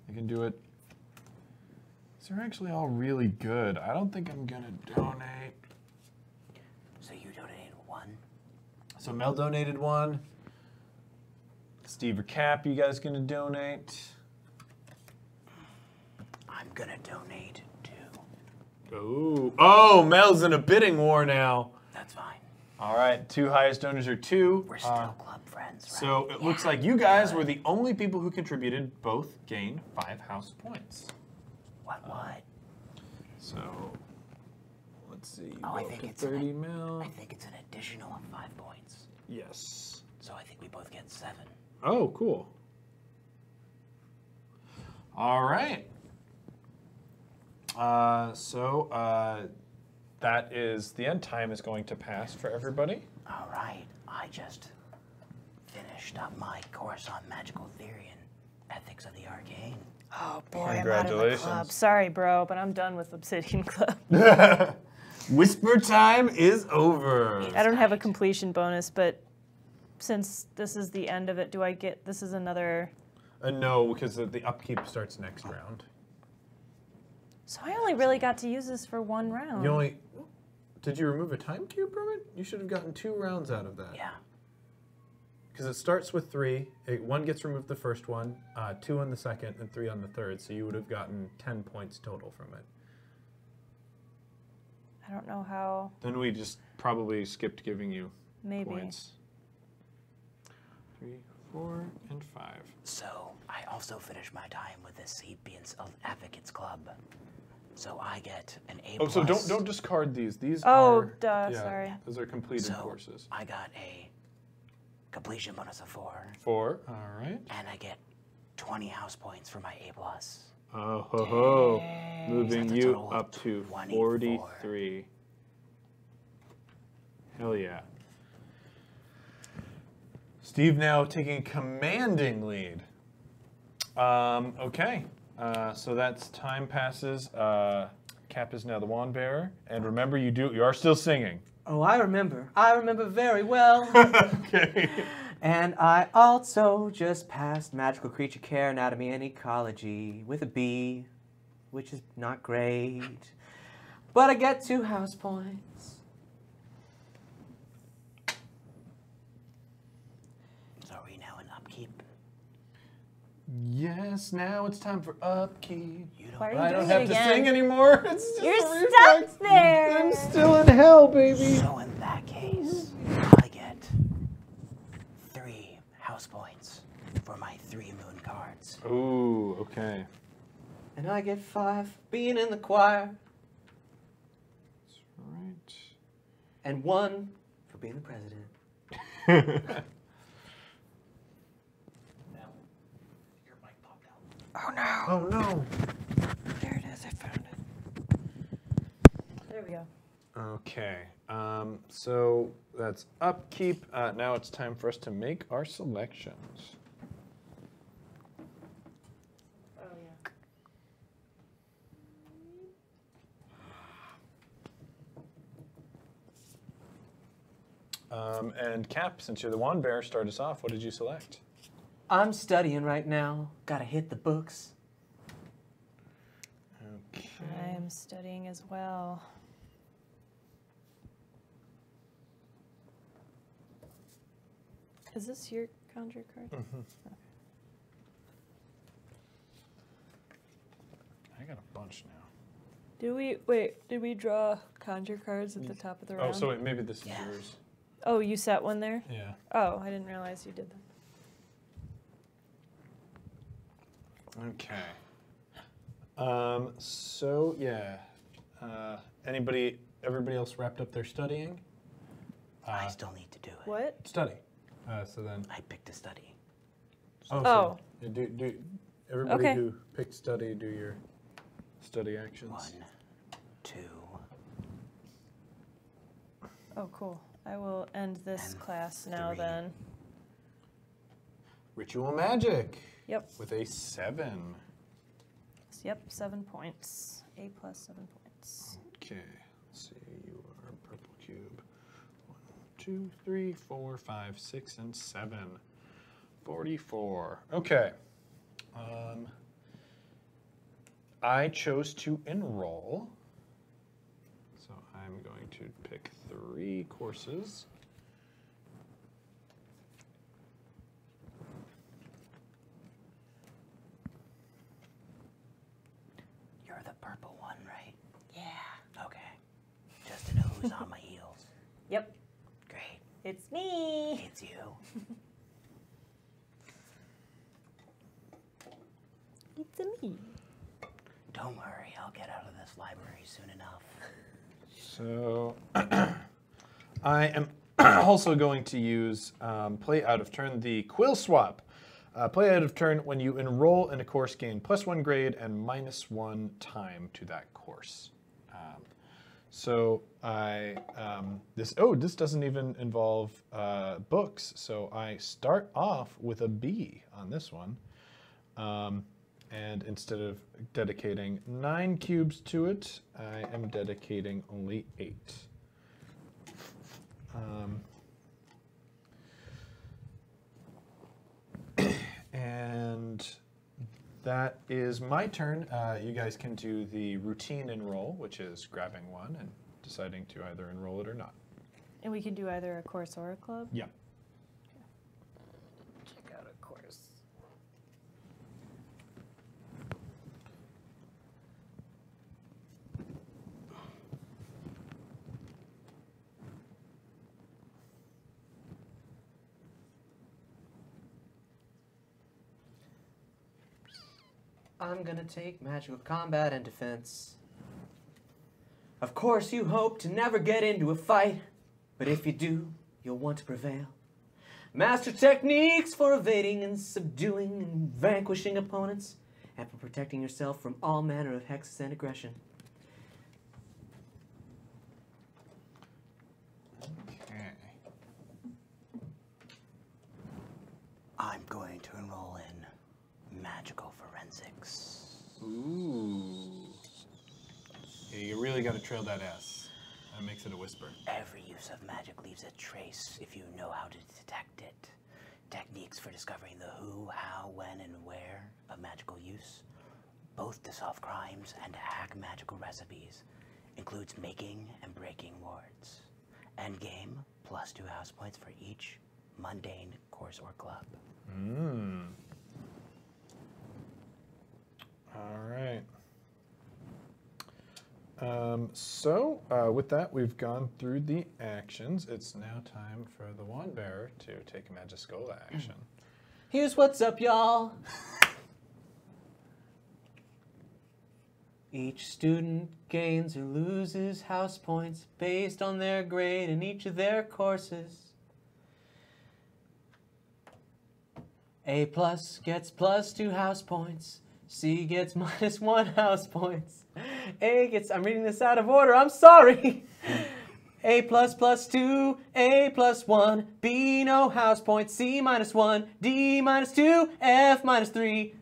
I can do it. These are actually all really good. I don't think I'm gonna donate. So you donated one. So Mel donated one. Steve or Cap, you guys gonna donate? I'm gonna donate two. Oh, oh, Mel's in a bidding war now. That's fine. All right, two highest donors are two. We're still Uh, club friends, right? so it looks like you guys were the only people who contributed. Both gained five house points. what? What? So let's see. Oh, I think to it's an- 30 mil. I think it's an additional of five points. Yes. So I think we both get seven. Oh, cool. All right. Uh, so uh, that is the end. Time is going to pass for everybody. All right. I just finished up my course on magical theory and ethics of the arcane. Oh boy, I'm out of the Congratulations. club. Sorry, bro, but I'm done with Obsidian Club. Whisper time is over. I don't have a completion bonus, but since this is the end of it, do I get this is another Uh, no, because the, the upkeep starts next round. So I only really got to use this for one round. You only. Did you remove a time cube from it? You should have gotten two rounds out of that. Yeah. Because it starts with three. It, one gets removed the first one, uh, two on the second, and three on the third. So you would have gotten 10 points total from it. I don't know how. Then we just probably skipped giving you Maybe. points. Three, four, and five. So I also finish my time with the Sapiens of Advocates Club. So I get an A Oh, so don't don't discard these. These Oh, are duh, yeah, sorry. Those are completed So courses. I got a completion bonus of four, Four. All right. and I get 20 house points for my A plus. Oh ho ho! Moving That's you up to 24. forty-three. Hell yeah! Steve now taking commanding lead. Um, okay, uh, so that's time passes. Uh, Cap is now the wand bearer, and remember, you do you are still singing. Oh, I remember. I remember very well. okay. and I also just passed magical creature care, anatomy, and ecology with a B, which is not great. But I get two house points. So are we now in upkeep? Yes, now it's time for upkeep. You don't. Why are you I doing don't have it to again? sing anymore. It's just You're a reflex. stuck there. I'm still in hell, baby. So in that case, I get three house points for my three moon cards. Ooh, okay. And I get five for being in the choir, That's Right. and one for being the president. out. oh no. There it is. I found it. There we go. Okay. Um, so that's upkeep. Uh, now it's time for us to make our selections. Oh yeah. Um, and Cap, since you're the wand bearer, start us off. What did you select? I'm studying right now. Gotta hit the books. Okay. I'm studying as well. Is this your conjure card? Mm-hmm. I got a bunch now. Did we wait? Did we draw conjure cards at the mm. top of the oh, round? Oh, so wait, maybe this is Yeah. yours. Oh, you set one there. Yeah. Oh, I didn't realize you did that. Okay. Um, so yeah. Uh, anybody, everybody else wrapped up their studying? I still need to do it. What? Study. Uh, so then. I picked a study. Oh. Oh. So do, do, everybody Okay. who picked study, do your study actions. One, two, Oh, cool. I will end this And class now three. then. Ritual magic Yep. with a seven. Yep. Seven points. A plus seven points. Okay. Let's see. You are purple cube. One, two, three, four, five, six, and seven. Forty-four. Okay. Um, I chose to enroll. So I'm going to pick three courses. You're the purple one, right? Yeah. Okay. Just to know who's on my heels. Yep. Great. It's me. It's you. It's me. Don't worry, I'll get out of this library soon enough. So I am also going to use um, play out of turn the quill swap. Uh, play out of turn when you enroll in a course, gain plus one grade and minus one time to that course. So I um, this oh this doesn't even involve uh, books. So I start off with a B on this one. Um, and instead of dedicating nine cubes to it, I am dedicating only eight. Um, and that is my turn. Uh, you guys can do the routine enroll, which is grabbing one and deciding to either enroll it or not. And we can do either a course or a club. Yeah. I'm gonna take magical combat and defense. Of course, you hope to never get into a fight, but if you do, you'll want to prevail. Master techniques for evading and subduing and vanquishing opponents, and for protecting yourself from all manner of hexes and aggression. Okay. I'm going to enroll in forensics. Ooh. Yeah, you really got to trail that S. That makes it a whisper. Every use of magic leaves a trace if you know how to detect it. Techniques for discovering the who, how, when, and where of magical use, both to solve crimes and to hack magical recipes, includes making and breaking wards. Endgame, plus two house points for each mundane course or club. Mm. All right. Um, so, uh, with that, we've gone through the actions. It's now time for the wand bearer to take a Magischola action. Here's what's up, y'all. Each student gains or loses house points based on their grade in each of their courses. A plus gets plus two house points. C gets minus one house points. A gets, I'm reading this out of order, I'm sorry. A plus plus two, A plus one, B no house points, C minus one, D minus two, F minus three.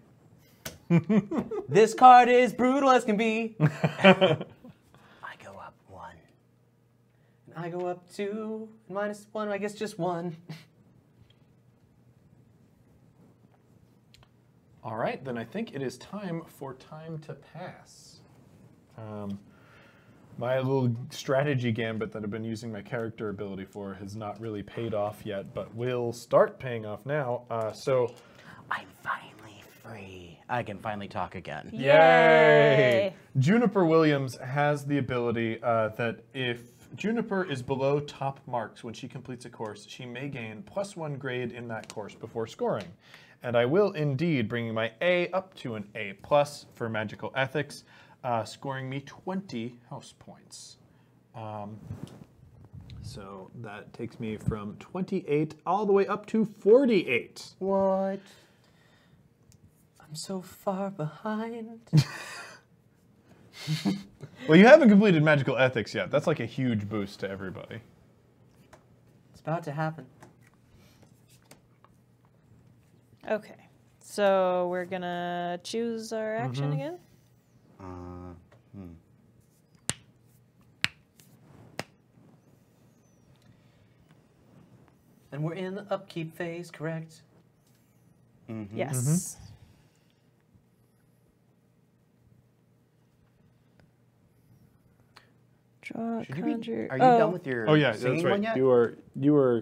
this card is brutal as can be. I go up one. And I go up two, minus one, I guess just one. All right, then I think it is time for time to pass. Um, my little strategy gambit that I've been using my character ability for has not really paid off yet, but will start paying off now. Uh, so, I'm finally free. I can finally talk again. Yay! Juniper Williams has the ability uh, that if Juniper is below top marks when she completes a course, she may gain plus one grade in that course before scoring. And I will indeed bring my A up to an A plus for magical ethics, uh, scoring me 20 house points. Um, So that takes me from 28 all the way up to 48. What? I'm so far behind. Well, you haven't completed magical ethics yet. That's like a huge boost to everybody. it's about to happen. Okay. So we're gonna choose our action again. Uh, hmm. And we're in the upkeep phase, correct? Mhm. Yes. Draw, Should you be- conjure. are you oh, done with your Oh yeah, singing that's right. one yet? You are you are.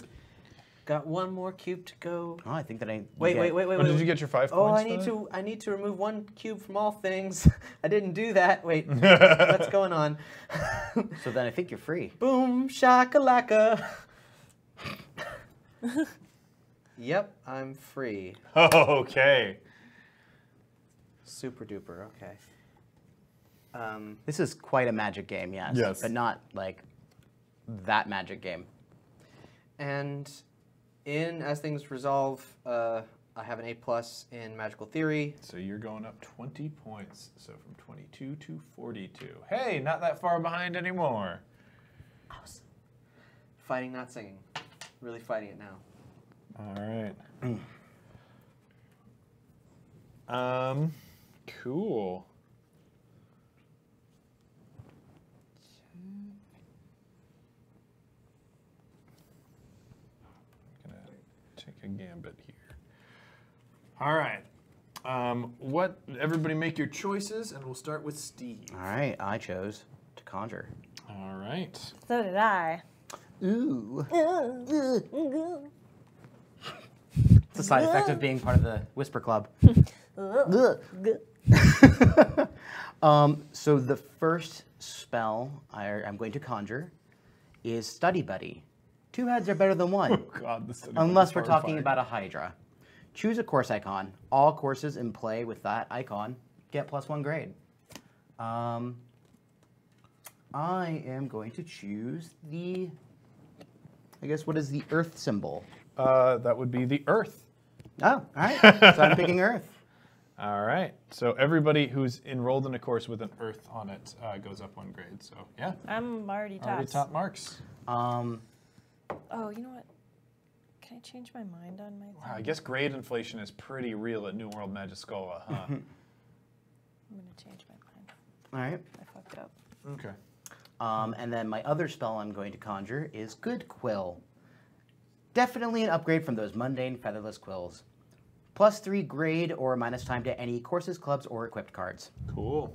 Got one more cube to go. Oh, I think that I. Wait, get- wait, wait, wait, Oh, wait. did you get your five Oh, points? I need for to. I need to remove one cube from all things. I didn't do that. Wait, what's going on? So then I think you're free. Boom shakalaka. yep, I'm free. that? okay. Super duper. Okay. Um, This is quite a magic game, yes. Yes. But not like that magic game. and in as things resolve, uh, I have an A plus in magical theory. So you're going up 20 points. So from 22 to 42. Hey, not that far behind anymore. Fighting, not singing. Really fighting it now. All right. um, cool. I'm gonna take a gambit here. All right. Um, what? Everybody make your choices, and we'll start with Steve. All right, I chose to conjure. All right. So did I. Ooh. It's a side effect of being part of the Whisper Club. um, so the first spell I, I'm going to conjure is Study Buddy. Two heads are better than one. Oh God, this. Unless we're talking about a Hydra. Choose a course icon. All courses in play with that icon get plus one grade. Um, I am going to choose the. I guess what is the Earth symbol? Uh, that would be the Earth. Oh, all right. so I'm picking Earth. All right. So everybody who's enrolled in a course with an Earth on it uh, goes up one grade. So yeah, I'm already already top marks. Um, Oh, you know what? Can I change my mind on my thing? Wow, I guess grade inflation is pretty real at New World Magischola, huh? I'm gonna change my mind. all right. I fucked up. okay. Um, and then my other spell I'm going to conjure is Good Quill. Definitely an upgrade from those mundane featherless quills. Plus three grade or minus time to any courses, clubs, or equipped cards. Cool.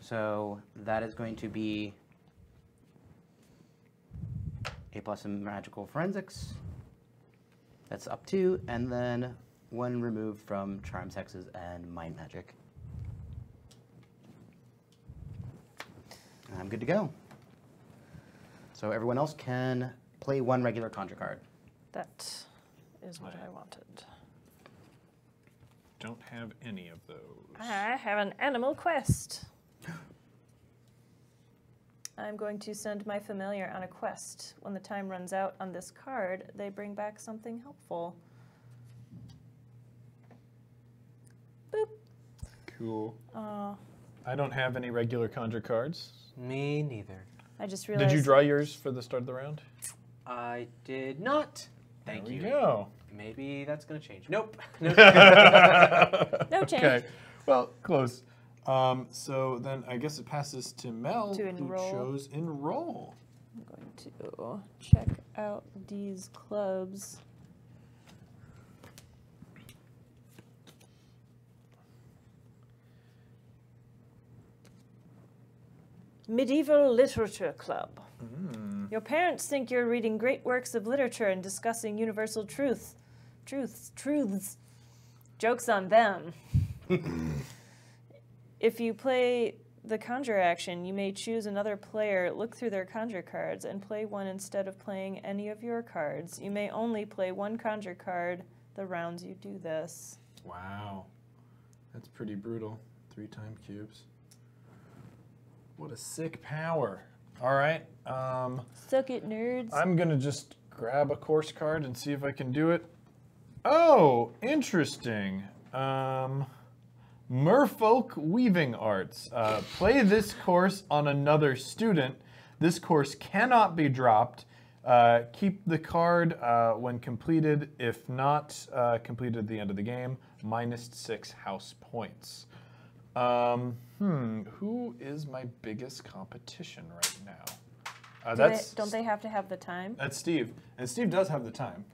So that is going to be A plus in magical forensics. That's up two, and then one removed from charms, hexes, and mind magic. And I'm good to go. So everyone else can play one regular conjure card. That is what I wanted. Don't have any of those. I have an animal quest. I'm going to send my familiar on a quest. When the time runs out on this card, they bring back something helpful. Boop. Cool. Oh, I don't have any regular conjure cards. Me neither. I just realized. Did you draw yours for the start of the round? I did not. Thank there you. go. Maybe that's gonna change. Nope. Nope. No change. Okay. Well, close. Um, so then I guess it passes to Mel, To who enroll. chose enroll. I'm going to check out these clubs. Medieval Literature Club. Your parents think you're reading great works of literature and discussing universal truth. Truths, truths. Joke's on them. if you play the conjure action, you may choose another player, look through their conjure cards, and play one instead of playing any of your cards. You may only play one conjure card the rounds you do this. Wow. That's pretty brutal. Three time cubes. What a sick power. All right. Um, Suck it, nerds. I'm gonna just grab a course card and see if I can do it. Oh, interesting. Um, Merfolk Weaving Arts. Uh, play this course on another student. This course cannot be dropped. Uh, keep the card uh, when completed. If not uh, completed at the end of the game, minus six house points. Um, hmm, who is my biggest competition right now? Uh, Do they- don't they have to have the time? that's Steve, and Steve does have the time.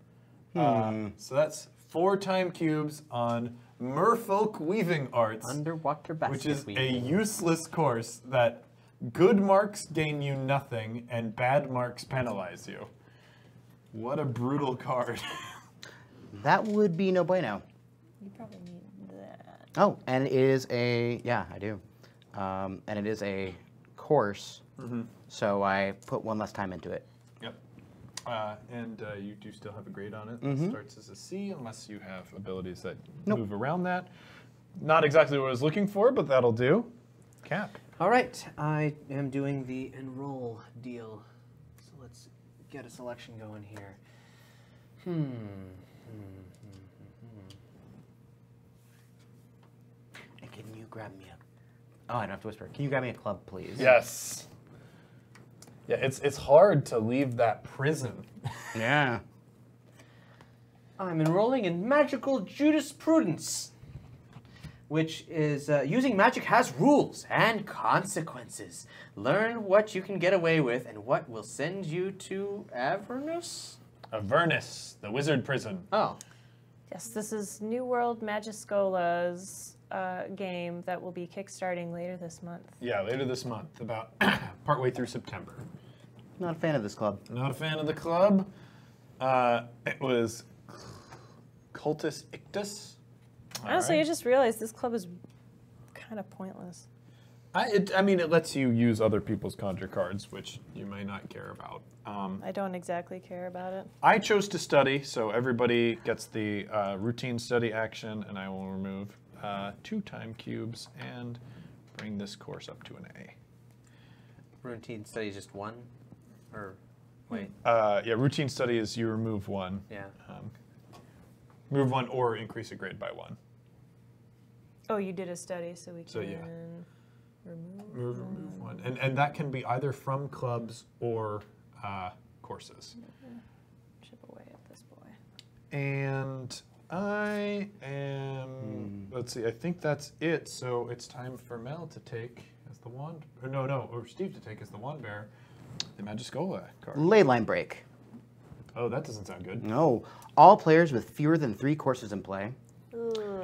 Uh, so that's four time cubes on Merfolk Weaving Arts, Underwater basket which is a useless course that good marks gain you nothing and bad marks penalize you. What a brutal card. That would be no bueno. You probably need that. Oh, and it is a yeah, I do, um, and it is a course. So I put one less time into it. Yep. Uh, and uh, you do still have a grade on it. It starts as a C unless you have abilities that Nope. move around that. Not exactly what I was looking for, but that'll do. Cap. All right, I am doing the enroll deal. So let's get a selection going here. Hmm. And can you grab me a? Oh, I don't have to whisper. Can you grab me a club, please? Yes. Yeah, it's it's hard to leave that prison. Yeah. I'm enrolling in magical jurisprudence, which is uh, using magic has rules and consequences. Learn what you can get away with and what will send you to Avernus. Avernus, the wizard prison. Oh, Yes, this is New World Magischola's uh, game that will be kickstarting later this month. Yeah, later this month, about partway through September. Not a fan of this club. Not a fan of the club. Uh, it was Cultus Ictus. All Honestly, I right. just realized this club is kind of pointless. I, it, I mean, it lets you use other people's conjure cards, which you may not care about. Um, I don't exactly care about it. I chose to study, so everybody gets the uh, routine study action, and I will remove uh, two time cubes and bring this course up to an A. routine study is just one, or wait, Uh, yeah, routine study is you remove one. yeah. Um, remove one or increase a grade by one. Oh, you did a study, so we can So, yeah. remove. Remove, remove one. And, and that can be either from clubs or uh, courses. Chip away at this boy. And I am, hmm. let's see, I think that's it. So it's time for Mel to take as the wand, or no, no, or Steve to take as the wand bearer the Magischola card. Ley line break. Oh, that doesn't sound good. No. All players with fewer than three courses in play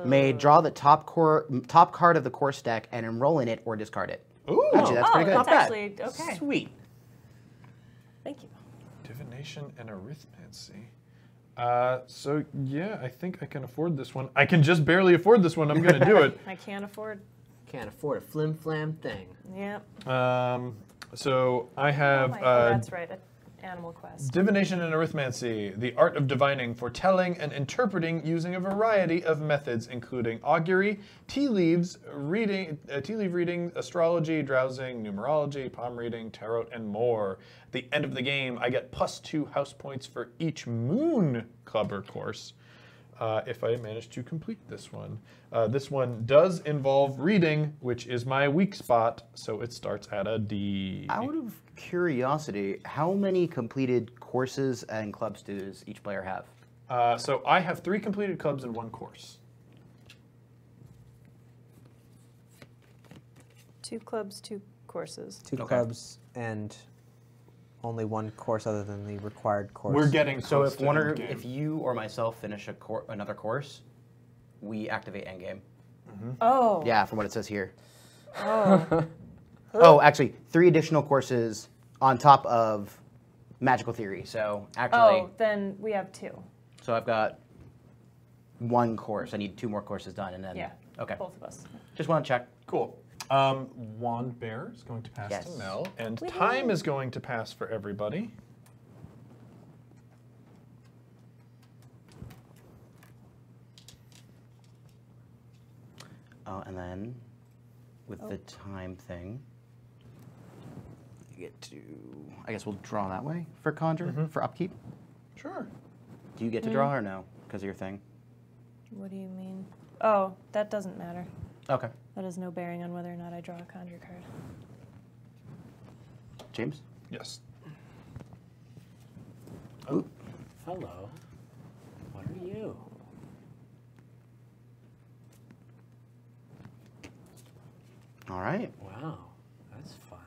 may draw the top core, top card of the course deck and enroll in it or discard it. Ooh, Actually, that's oh, pretty good. that's Not actually okay. Sweet. Thank you. divination and arithmancy. Uh, so yeah, I think I can afford this one. I can just barely afford this one. I'm gonna do it. I can't afford. Can't afford a flim flam thing. Yep. Um, so I have. Oh, have my, oh, uh, that's right. Animal Quest. divination and arithmancy, the art of divining, foretelling, and interpreting using a variety of methods, including augury, tea leaves, reading, uh, tea leaf reading, astrology, dowsing, numerology, palm reading, tarot, and more. At the end of the game, I get plus two house points for each moon clubber course. Uh, if I manage to complete this one. Uh, this one does involve reading, which is my weak spot, so it starts at a D. Out of curiosity, how many completed courses and clubs does each player have? Uh, so I have three completed clubs and one course. Two clubs, two courses. Two Okay. clubs and only one course other than the required course. We're getting So if one or if you or myself finish a cour another course, we activate endgame. Oh. Yeah, from what it says here. Oh. Oh, actually, three additional courses on top of magical theory. So actually, oh, then we have two. so I've got one course. I need two more courses done, and then Yeah. okay. Both of us. Just want to check. Cool. Um, Wand Bear is going to pass Yes. to Mel, and Woohoo. time is going to pass for everybody. Oh, and then with the time thing, get to. I guess we'll draw that way for conjure for upkeep. Sure. Do you get to draw or no? Because of your thing. What do you mean? Oh, that doesn't matter. Okay. That has no bearing on whether or not I draw a conjure card. James. Yes. Oh. Hello. What are you? All right. Wow, that's fun.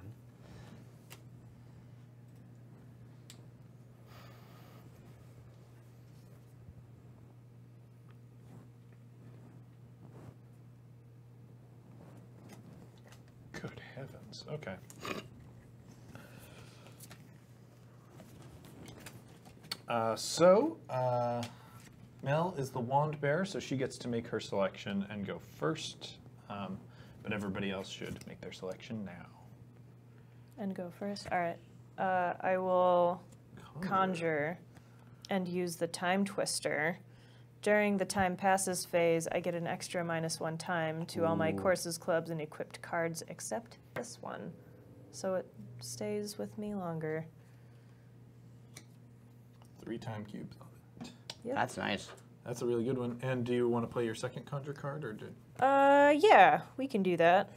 Good Okay. Uh, so, uh, Mel is the wand bearer, so she gets to make her selection and go first. Um, but everybody else should make their selection now. And go first. All right. Uh, I will conjure and use the time twister. During the time passes phase, I get an extra minus one time to all my Ooh. courses, clubs, and equipped cards except this one. So it stays with me longer. Three time cubes on it. Yep. That's nice. That's a really good one. And do you want to play your second conjure card, or did? Uh, yeah, we can do that.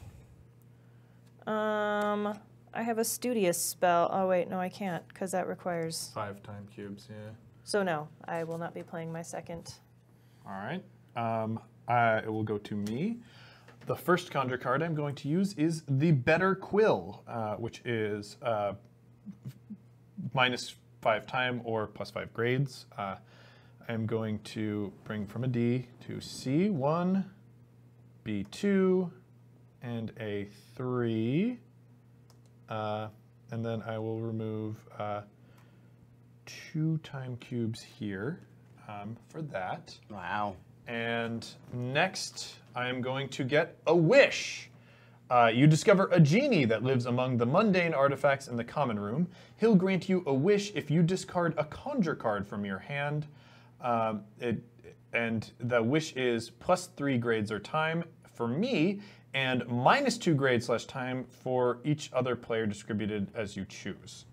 Um, I have a studious spell. Oh wait, no, I can't because that requires. Five time cubes, yeah. So no, I will not be playing my second. All right. Um, I, it will go to me. The first conjure card I'm going to use is the Better Quill, uh, which is uh, minus five time or plus five grades. Uh, I'm going to bring from a D to C1, B2, and a 3. Uh, and then I will remove uh, two time cubes here um, for that. Wow. And next, I am going to get a wish. Uh, you discover a genie that lives among the mundane artifacts in the common room. He'll grant you a wish if you discard a conjure card from your hand. Um, it, and the wish is plus three grades or time for me, and minus two grades slash time for each other player distributed as you choose.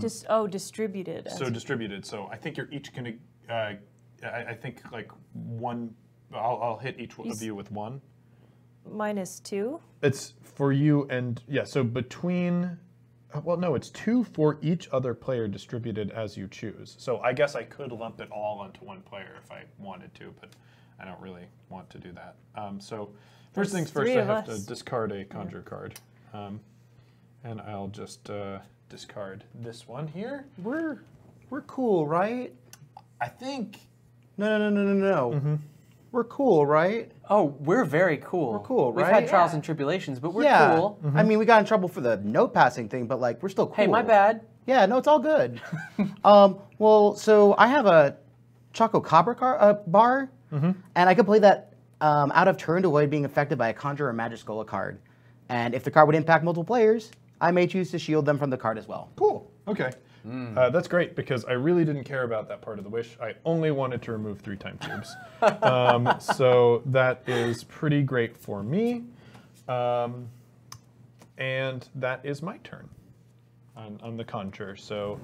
Just oh, distributed. So distributed. So I think you're each gonna. Uh, I, I think like one. I'll, I'll hit each one of you with one. minus two. It's for you and yeah. So between. uh, Well, no, it's two for each other player distributed as you choose. So I guess I could lump it all onto one player if I wanted to, but I don't really want to do that. Um, so first That's things first, I have us. to discard a conjure card, um, and I'll just uh, discard this one here. We're we're cool, right? I think No, no, no, no, no, no. We're cool, right? Oh, we're very cool. We're cool, right? We've had trials and tribulations, but we're yeah. cool. I mean, we got in trouble for the note passing thing, but like, we're still cool. Hey, my bad. Yeah, no, it's all good. um, well, so I have a Choco Cabra car, uh, bar, and I can play that um, out of turn to avoid being affected by a Conjure or Magischola card. And if the card would impact multiple players, I may choose to shield them from the card as well. Cool. Okay. Uh, that's great because I really didn't care about that part of the wish. I only wanted to remove three time cubes. um, so that is pretty great for me. Um, and that is my turn on, on the conjure. So,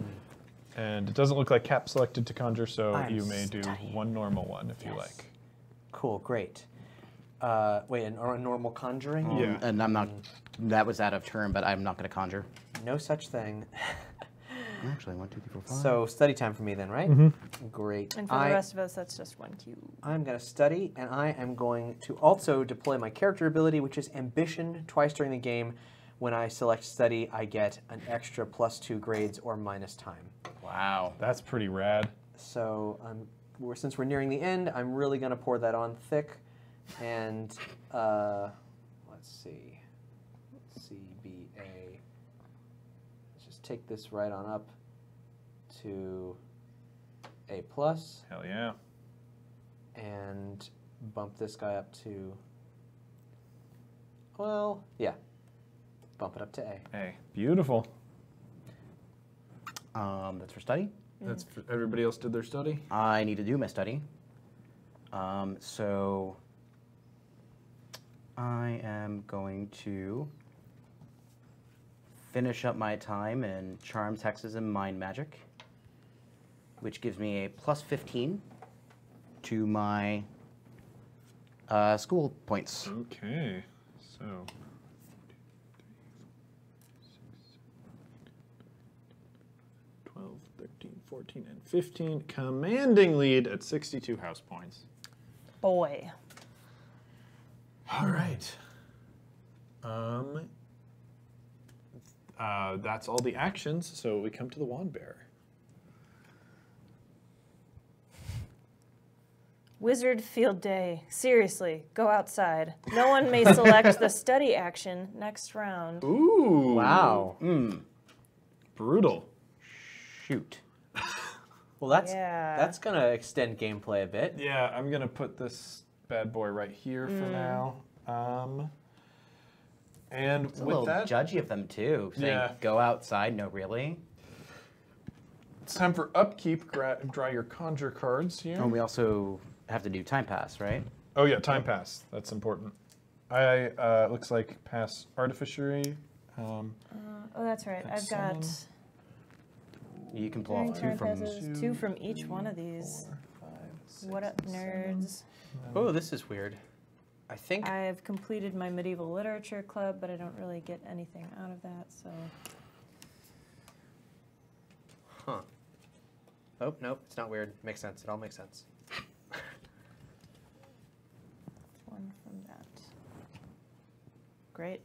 and it doesn't look like Cap selected to conjure, so I'm you may do one normal one if you like. Cool, great. Uh, wait, a, a normal conjuring? Um, Yeah. And I'm not, that was out of turn, but I'm not going to conjure. No such thing. Actually, one, two, three, four, five. So study time for me then, right? Mm-hmm. Great. And for I, the rest of us, that's just one cube. I'm going to study, and I am going to also deploy my character ability, which is ambition. Twice during the game, when I select study, I get an extra plus two grades or minus time. wow. That's pretty rad. So um, we're, since we're nearing the end, I'm really going to pour that on thick. And uh, let's see. Take this right on up to A plus Hell yeah. and bump this guy up to. Well, yeah. Bump it up to A. A. beautiful. Um, that's for study. That's for, everybody else did their study. I need to do my study. Um, so I am going to finish up my time in Charms, Hexes, and Mind Magic, which gives me a plus 15 to my uh, school points. Okay, so. 12, 13, 14, and 15. Commanding lead at 62 house points. Boy. All right. Um, uh, that's all the actions, so we come to the wand bearer. Wizard Field Day. Seriously, go outside. No one may select the study action next round. Ooh. Wow. Mm, Brutal. shoot. Well, that's Yeah. that's gonna extend gameplay a bit. Yeah, I'm gonna put this bad boy right here for now. Um, and It's a with little that, judgy of them too, saying Yeah. go outside. No, really. it's time for upkeep. Gra- draw your conjure cards here. And we also have to do time pass, right? Oh yeah, time pass. That's important. I uh, looks like pass artificery. Um, Oh, that's right. I've got someone- You can pull off two from. passes, two from each one of these. four, five, six, What up, nerds? Oh, this is weird. I think I have completed my medieval literature club, but I don't really get anything out of that, so. Huh. Oh, nope, it's not weird. Makes sense. It all makes sense. One from that. Great.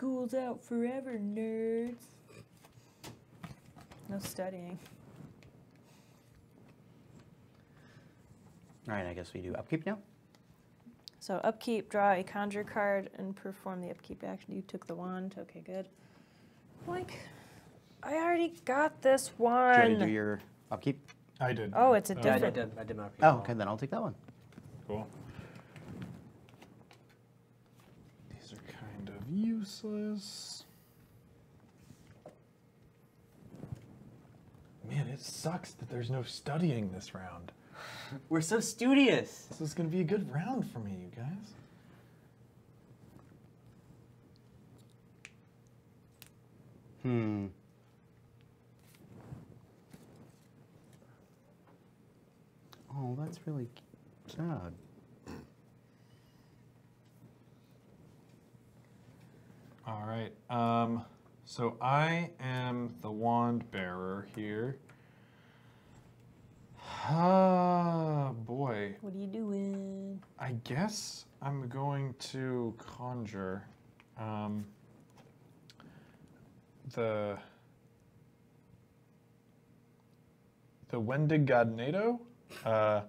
School's out forever, nerds. No studying. All right, I guess we do upkeep now. So upkeep, draw a conjure card, and perform the upkeep action. You took the wand. Okay, good. Like, I already got this Do you want one. to do your upkeep? I did. Oh, it's a uh, Yeah, I did. I did my upkeep Oh, okay, then I'll take that one. Cool. These are kind of useless. Man, it sucks that there's no studying this round. We're so studious. This is going to be a good round for me, you guys. Hmm. Oh, that's really sad. All right. Um, so I am the wand bearer here. Ah, boy. What are you doing? I guess I'm going to conjure um, the the Wendigodnado. Uh,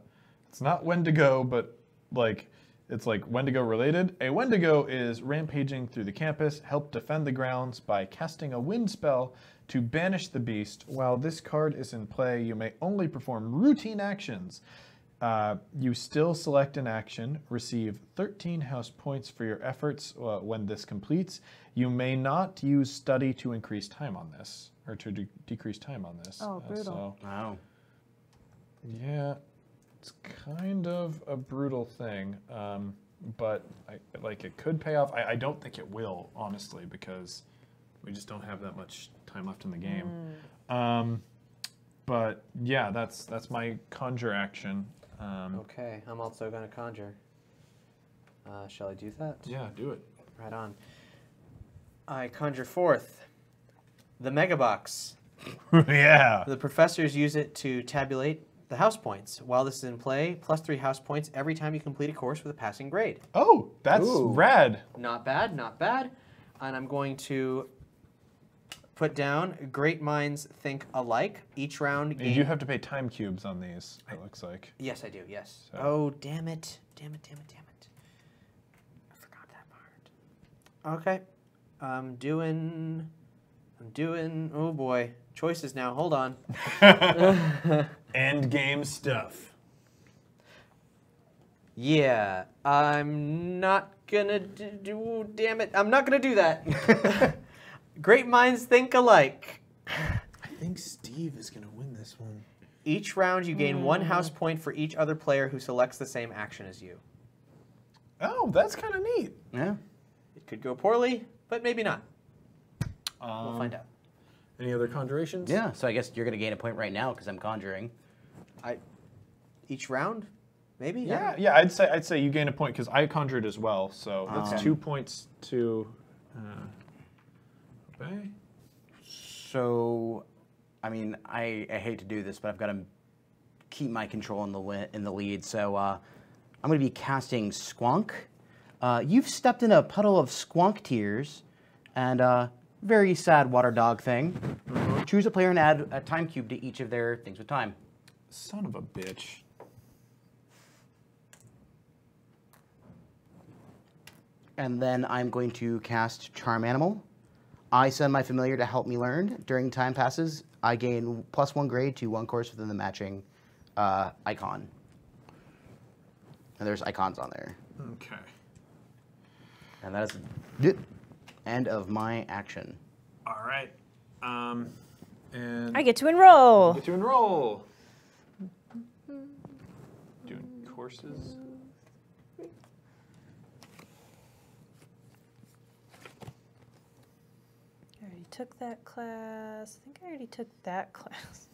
it's not Wendigo, but like it's like Wendigo related. A Wendigo is rampaging through the campus. Help defend the grounds by casting a wind spell to banish the beast. While this card is in play, you may only perform routine actions. Uh, you still select an action, receive 13 house points for your efforts uh, when this completes. You may not use study to increase time on this, or to de- decrease time on this. Oh, Uh, brutal. so, Wow. yeah, it's kind of a brutal thing, um, but I, like it could pay off. I, I don't think it will, honestly, because we just don't have that much time left in the game. Um, but yeah, that's that's my conjure action. Um, Okay, I'm also gonna conjure. Uh, shall I do that? Yeah, do it. Right on. I conjure forth the Mega Box. yeah. The professors use it to tabulate the house points. While this is in play, plus three house points every time you complete a course with a passing grade. Oh, that's Ooh. rad. Not bad, not bad. And I'm going to put down Great Minds Think Alike. Each round You gain- do have to pay time cubes on these, it looks like. Yes, I do. Yes. So- Oh, damn it! Damn it! Damn it! Damn it! I forgot that part. Okay, I'm doing. I'm doing. Oh boy, choices now. Hold on. End game stuff. Yeah, I'm not gonna do. do damn it! I'm not gonna do that. Great minds think alike. I think Steve is going to win this one. Each round, you gain one house point for each other player who selects the same action as you. Oh, that's kind of neat. Yeah. It could go poorly, but maybe not. we'll Um, find out. Any other conjurations? Yeah. So I guess you're gonna gain a point right now because I'm conjuring. I, each round, maybe. Yeah, yeah. I'd say I'd say you gain a point because I conjured as well. So that's Okay. two points to uh, obey. So, I mean, I, I hate to do this, but I've got to keep my control in the li- in the lead. So uh, I'm going to be casting Squonk. Uh, you've stepped in a puddle of Squonk tears, and uh, very sad water dog thing. Choose a player and add a time cube to each of their things with time. Son of a bitch. And then I'm going to cast Charm Animal. I send my familiar to help me learn. During time passes, I gain plus one grade to one course within the matching uh, icon. And there's icons on there. Okay. And that is end of my action. All right. Um, and I get to enroll. get to enroll. Doing courses. I already took that class. I think I already took that class.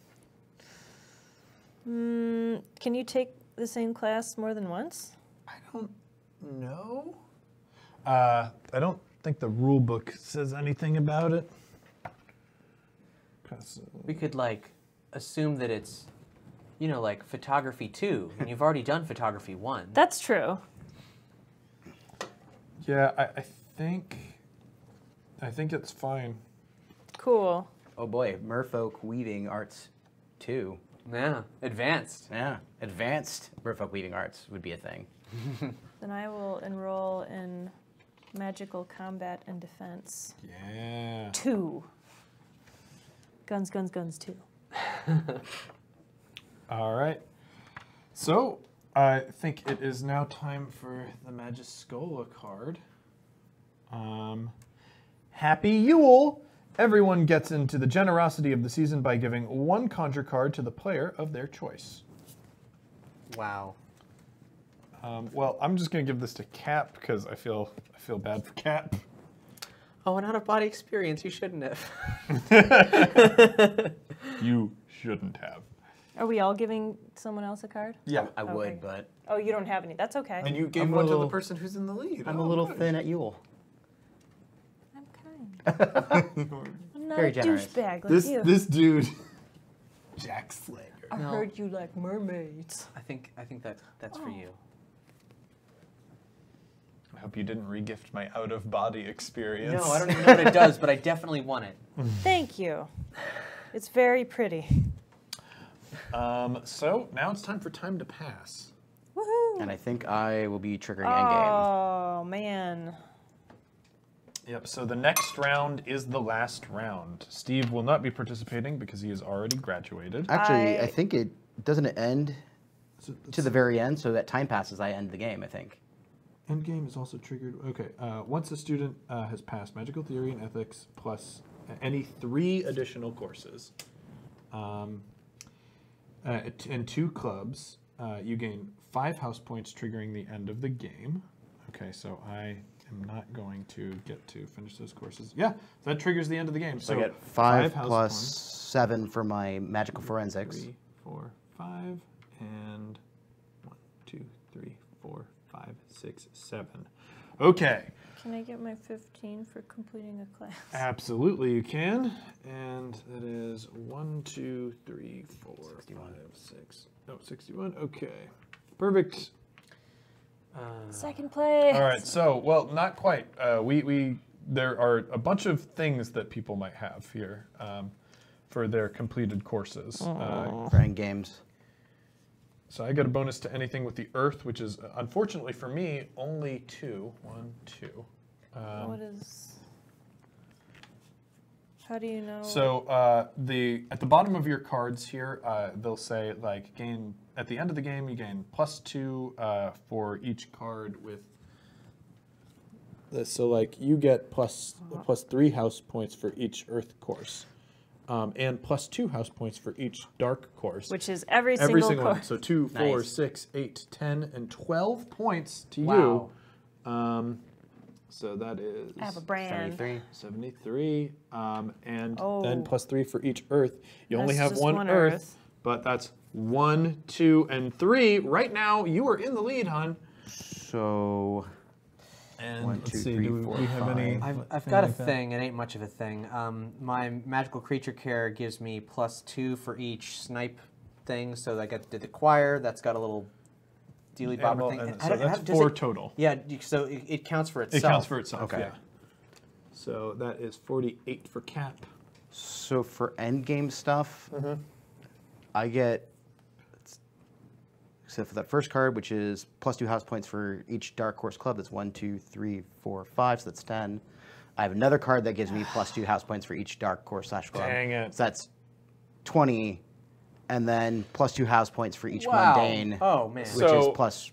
Mm, can you take the same class more than once? I don't know. Uh, I don't think the rule book says anything about it. 'Cause, We could like assume that it's, you know, like photography two, and you've already done photography one. That's true. yeah, I, I think. I think it's fine. Cool. Oh boy, Merfolk Weaving Arts 2. yeah, advanced. Yeah, advanced Merfolk Weaving Arts would be a thing. Then I will enroll in magical combat and defense Yeah. two. Guns, guns, guns two. All right. So I think it is now time for the Magischola card. Um, Happy Yule! Everyone gets into the generosity of the season by giving one conjure card to the player of their choice. Wow. Um, well, I'm just gonna give this to Cap because I feel I feel bad for Cap. Oh, an out of body experience. You shouldn't have. You shouldn't have. Are we all giving someone else a card? Yeah. I would, but Oh, you don't have any. That's okay. And you gave I'm a one to the person who's in the lead. I'm a Oh, little good. thin at Yule. I'm kind. I'm not Very a generous. douchebag like This you. this dude, Jack Slater. I No. heard you like mermaids. I think I think that that's for you. I hope you didn't regift my out of body experience. No, I don't even know what it does, but I definitely want it. Thank you. It's very pretty. Um, so now it's time for time to pass. Woohoo! And I think I will be triggering Endgame. Oh man. Yep. So the next round is the last round. Steve will not be participating because he has already graduated. Actually, I, I- think it doesn't it end to the very end, so that time passes, I end the game. I think. Endgame is also triggered. Okay. Uh, once a student uh, has passed Magical Theory and Ethics plus any three additional courses, um, uh, and two clubs, uh, you gain five house points, triggering the end of the game. Okay, so I am not going to get to finish those courses. Yeah, that triggers the end of the game. So, So, I get five, house plus seven for my magical forensics. Three, four, five, and one, two, three, four, five, six, seven. Okay, Can I get my 15 for completing a class? absolutely you can. And that is one, two, three, four, five, six. No, 61. Okay, perfect. Second place. All right, so, well, not quite. Uh, we, we, there are a bunch of things that people might have here um, for their completed courses. Uh, for end games. So I get a bonus to anything with the earth, which is uh, unfortunately for me only two. One, two. Um, what is. How do you know? so uh, the at the bottom of your cards here, uh, they'll say like gain at the end of the game you gain plus two uh, for each card with. This. So like you get plus plus three house points for each earth course. Um, and plus two house points for each dark course. Which is every, single course. Every single, single one. course. So two, Nice. six, eight, ten, and twelve points to Wow. you. Um, so that is I have a brand. 73. 73, um, and Oh. then plus three for each Earth. You only have one, one Earth, Earth. but that's one, two, and three. Right now, you are in the lead, hon. So And One, let's two, see, three, do we, four, we have any? I've, I've anything got a like that? thing. It ain't much of a thing. Um, my magical creature care gives me plus two for each snipe thing. So I get the choir. That's got a little dealy Yeah, bobber well, thing. and And so I don't- that's does four it- total. Yeah. So it, it counts for itself. It counts for itself. Okay. Yeah. So that is 48 for Cap. So for end game stuff, Mm-hmm. I get except for that first card, which is plus two house points for each Dark Horse Club. That's one, two, three, four, five. So that's ten. I have another card that gives me plus two house points for each Dark Horse slash club. Dang it. So that's twenty, and then plus two house points for each Wow. mundane. Oh man. which So- is plus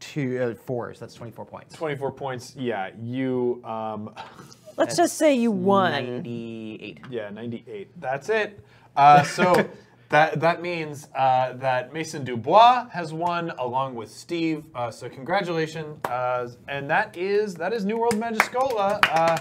two uh, four. So that's twenty-four points. 24 points. Yeah, you. Um, Let's just say you won. Ninety-eight. yeah, 98. That's it. Uh, so that that means uh, that Maison Dubois has won along with Steve. Uh, so congratulations. Uh, and that is that is New World Magischola. Uh,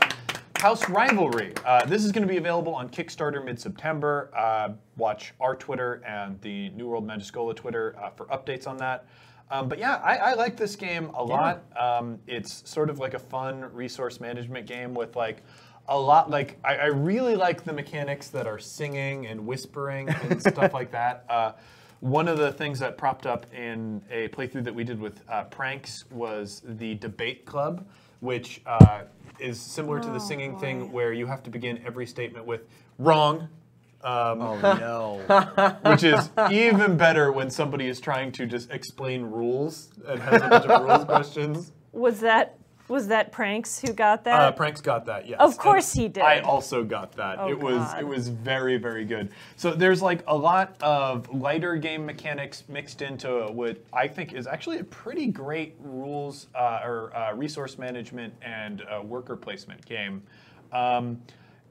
House Rivalry. Uh, this is going to be available on Kickstarter mid-September. Uh, watch our Twitter and the New World Magischola Twitter uh, for updates on that. Um, but yeah, I, I like this game a lot. Um, it's sort of like a fun resource management game with like a lot. Like I, I really like the mechanics that are singing and whispering and stuff like that. Uh, one of the things that propped up in a playthrough that we did with uh, pranks was the debate club, which uh, is similar to the singing thing, where you have to begin every statement with "wrong." Um, Oh no. which is even better when somebody is trying to just explain rules and has a bunch of rules questions. Was that was that Pranks who got that? Uh, Pranks got that, yes. Of course And he did. I also got that. Oh, it was God. it was very very good. So there's like a lot of lighter game mechanics mixed into what I think is actually a pretty great rules uh, or uh, resource management and uh, worker placement game. Um,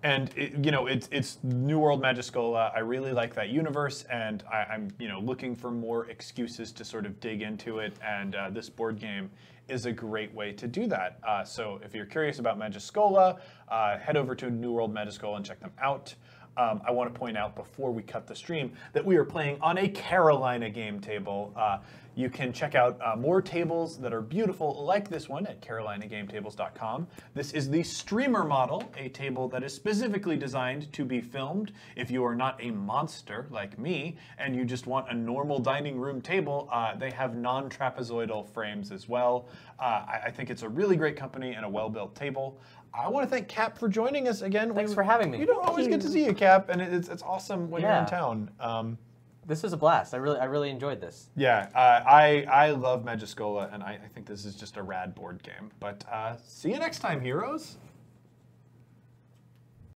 and it, you know it's it's New World Magischola. I really like that universe, and I, I'm you know looking for more excuses to sort of dig into it. And uh, this board game is a great way to do that. Uh, so if you're curious about Magischola, uh, head over to New World Magischola and check them out. Um, I want to point out before we cut the stream that we are playing on a Carolina game table. Uh, you can check out uh, more tables that are beautiful like this one at carolinagametable.com. This is the streamer model, a table that is specifically designed to be filmed. If you are not a monster like me and you just want a normal dining room table, uh, they have non-trapezoidal frames as well. Uh, I, I think it's a really great company and a well-built table. I want to thank Cap for joining us again. Thanks We- for having me. You don't always get to see you, Cap, and it's, it's awesome when you're in town. Um, This was a blast. I really, I really enjoyed this. yeah, uh, I I love Magischola, and I, I think this is just a rad board game. But uh, see you next time, heroes.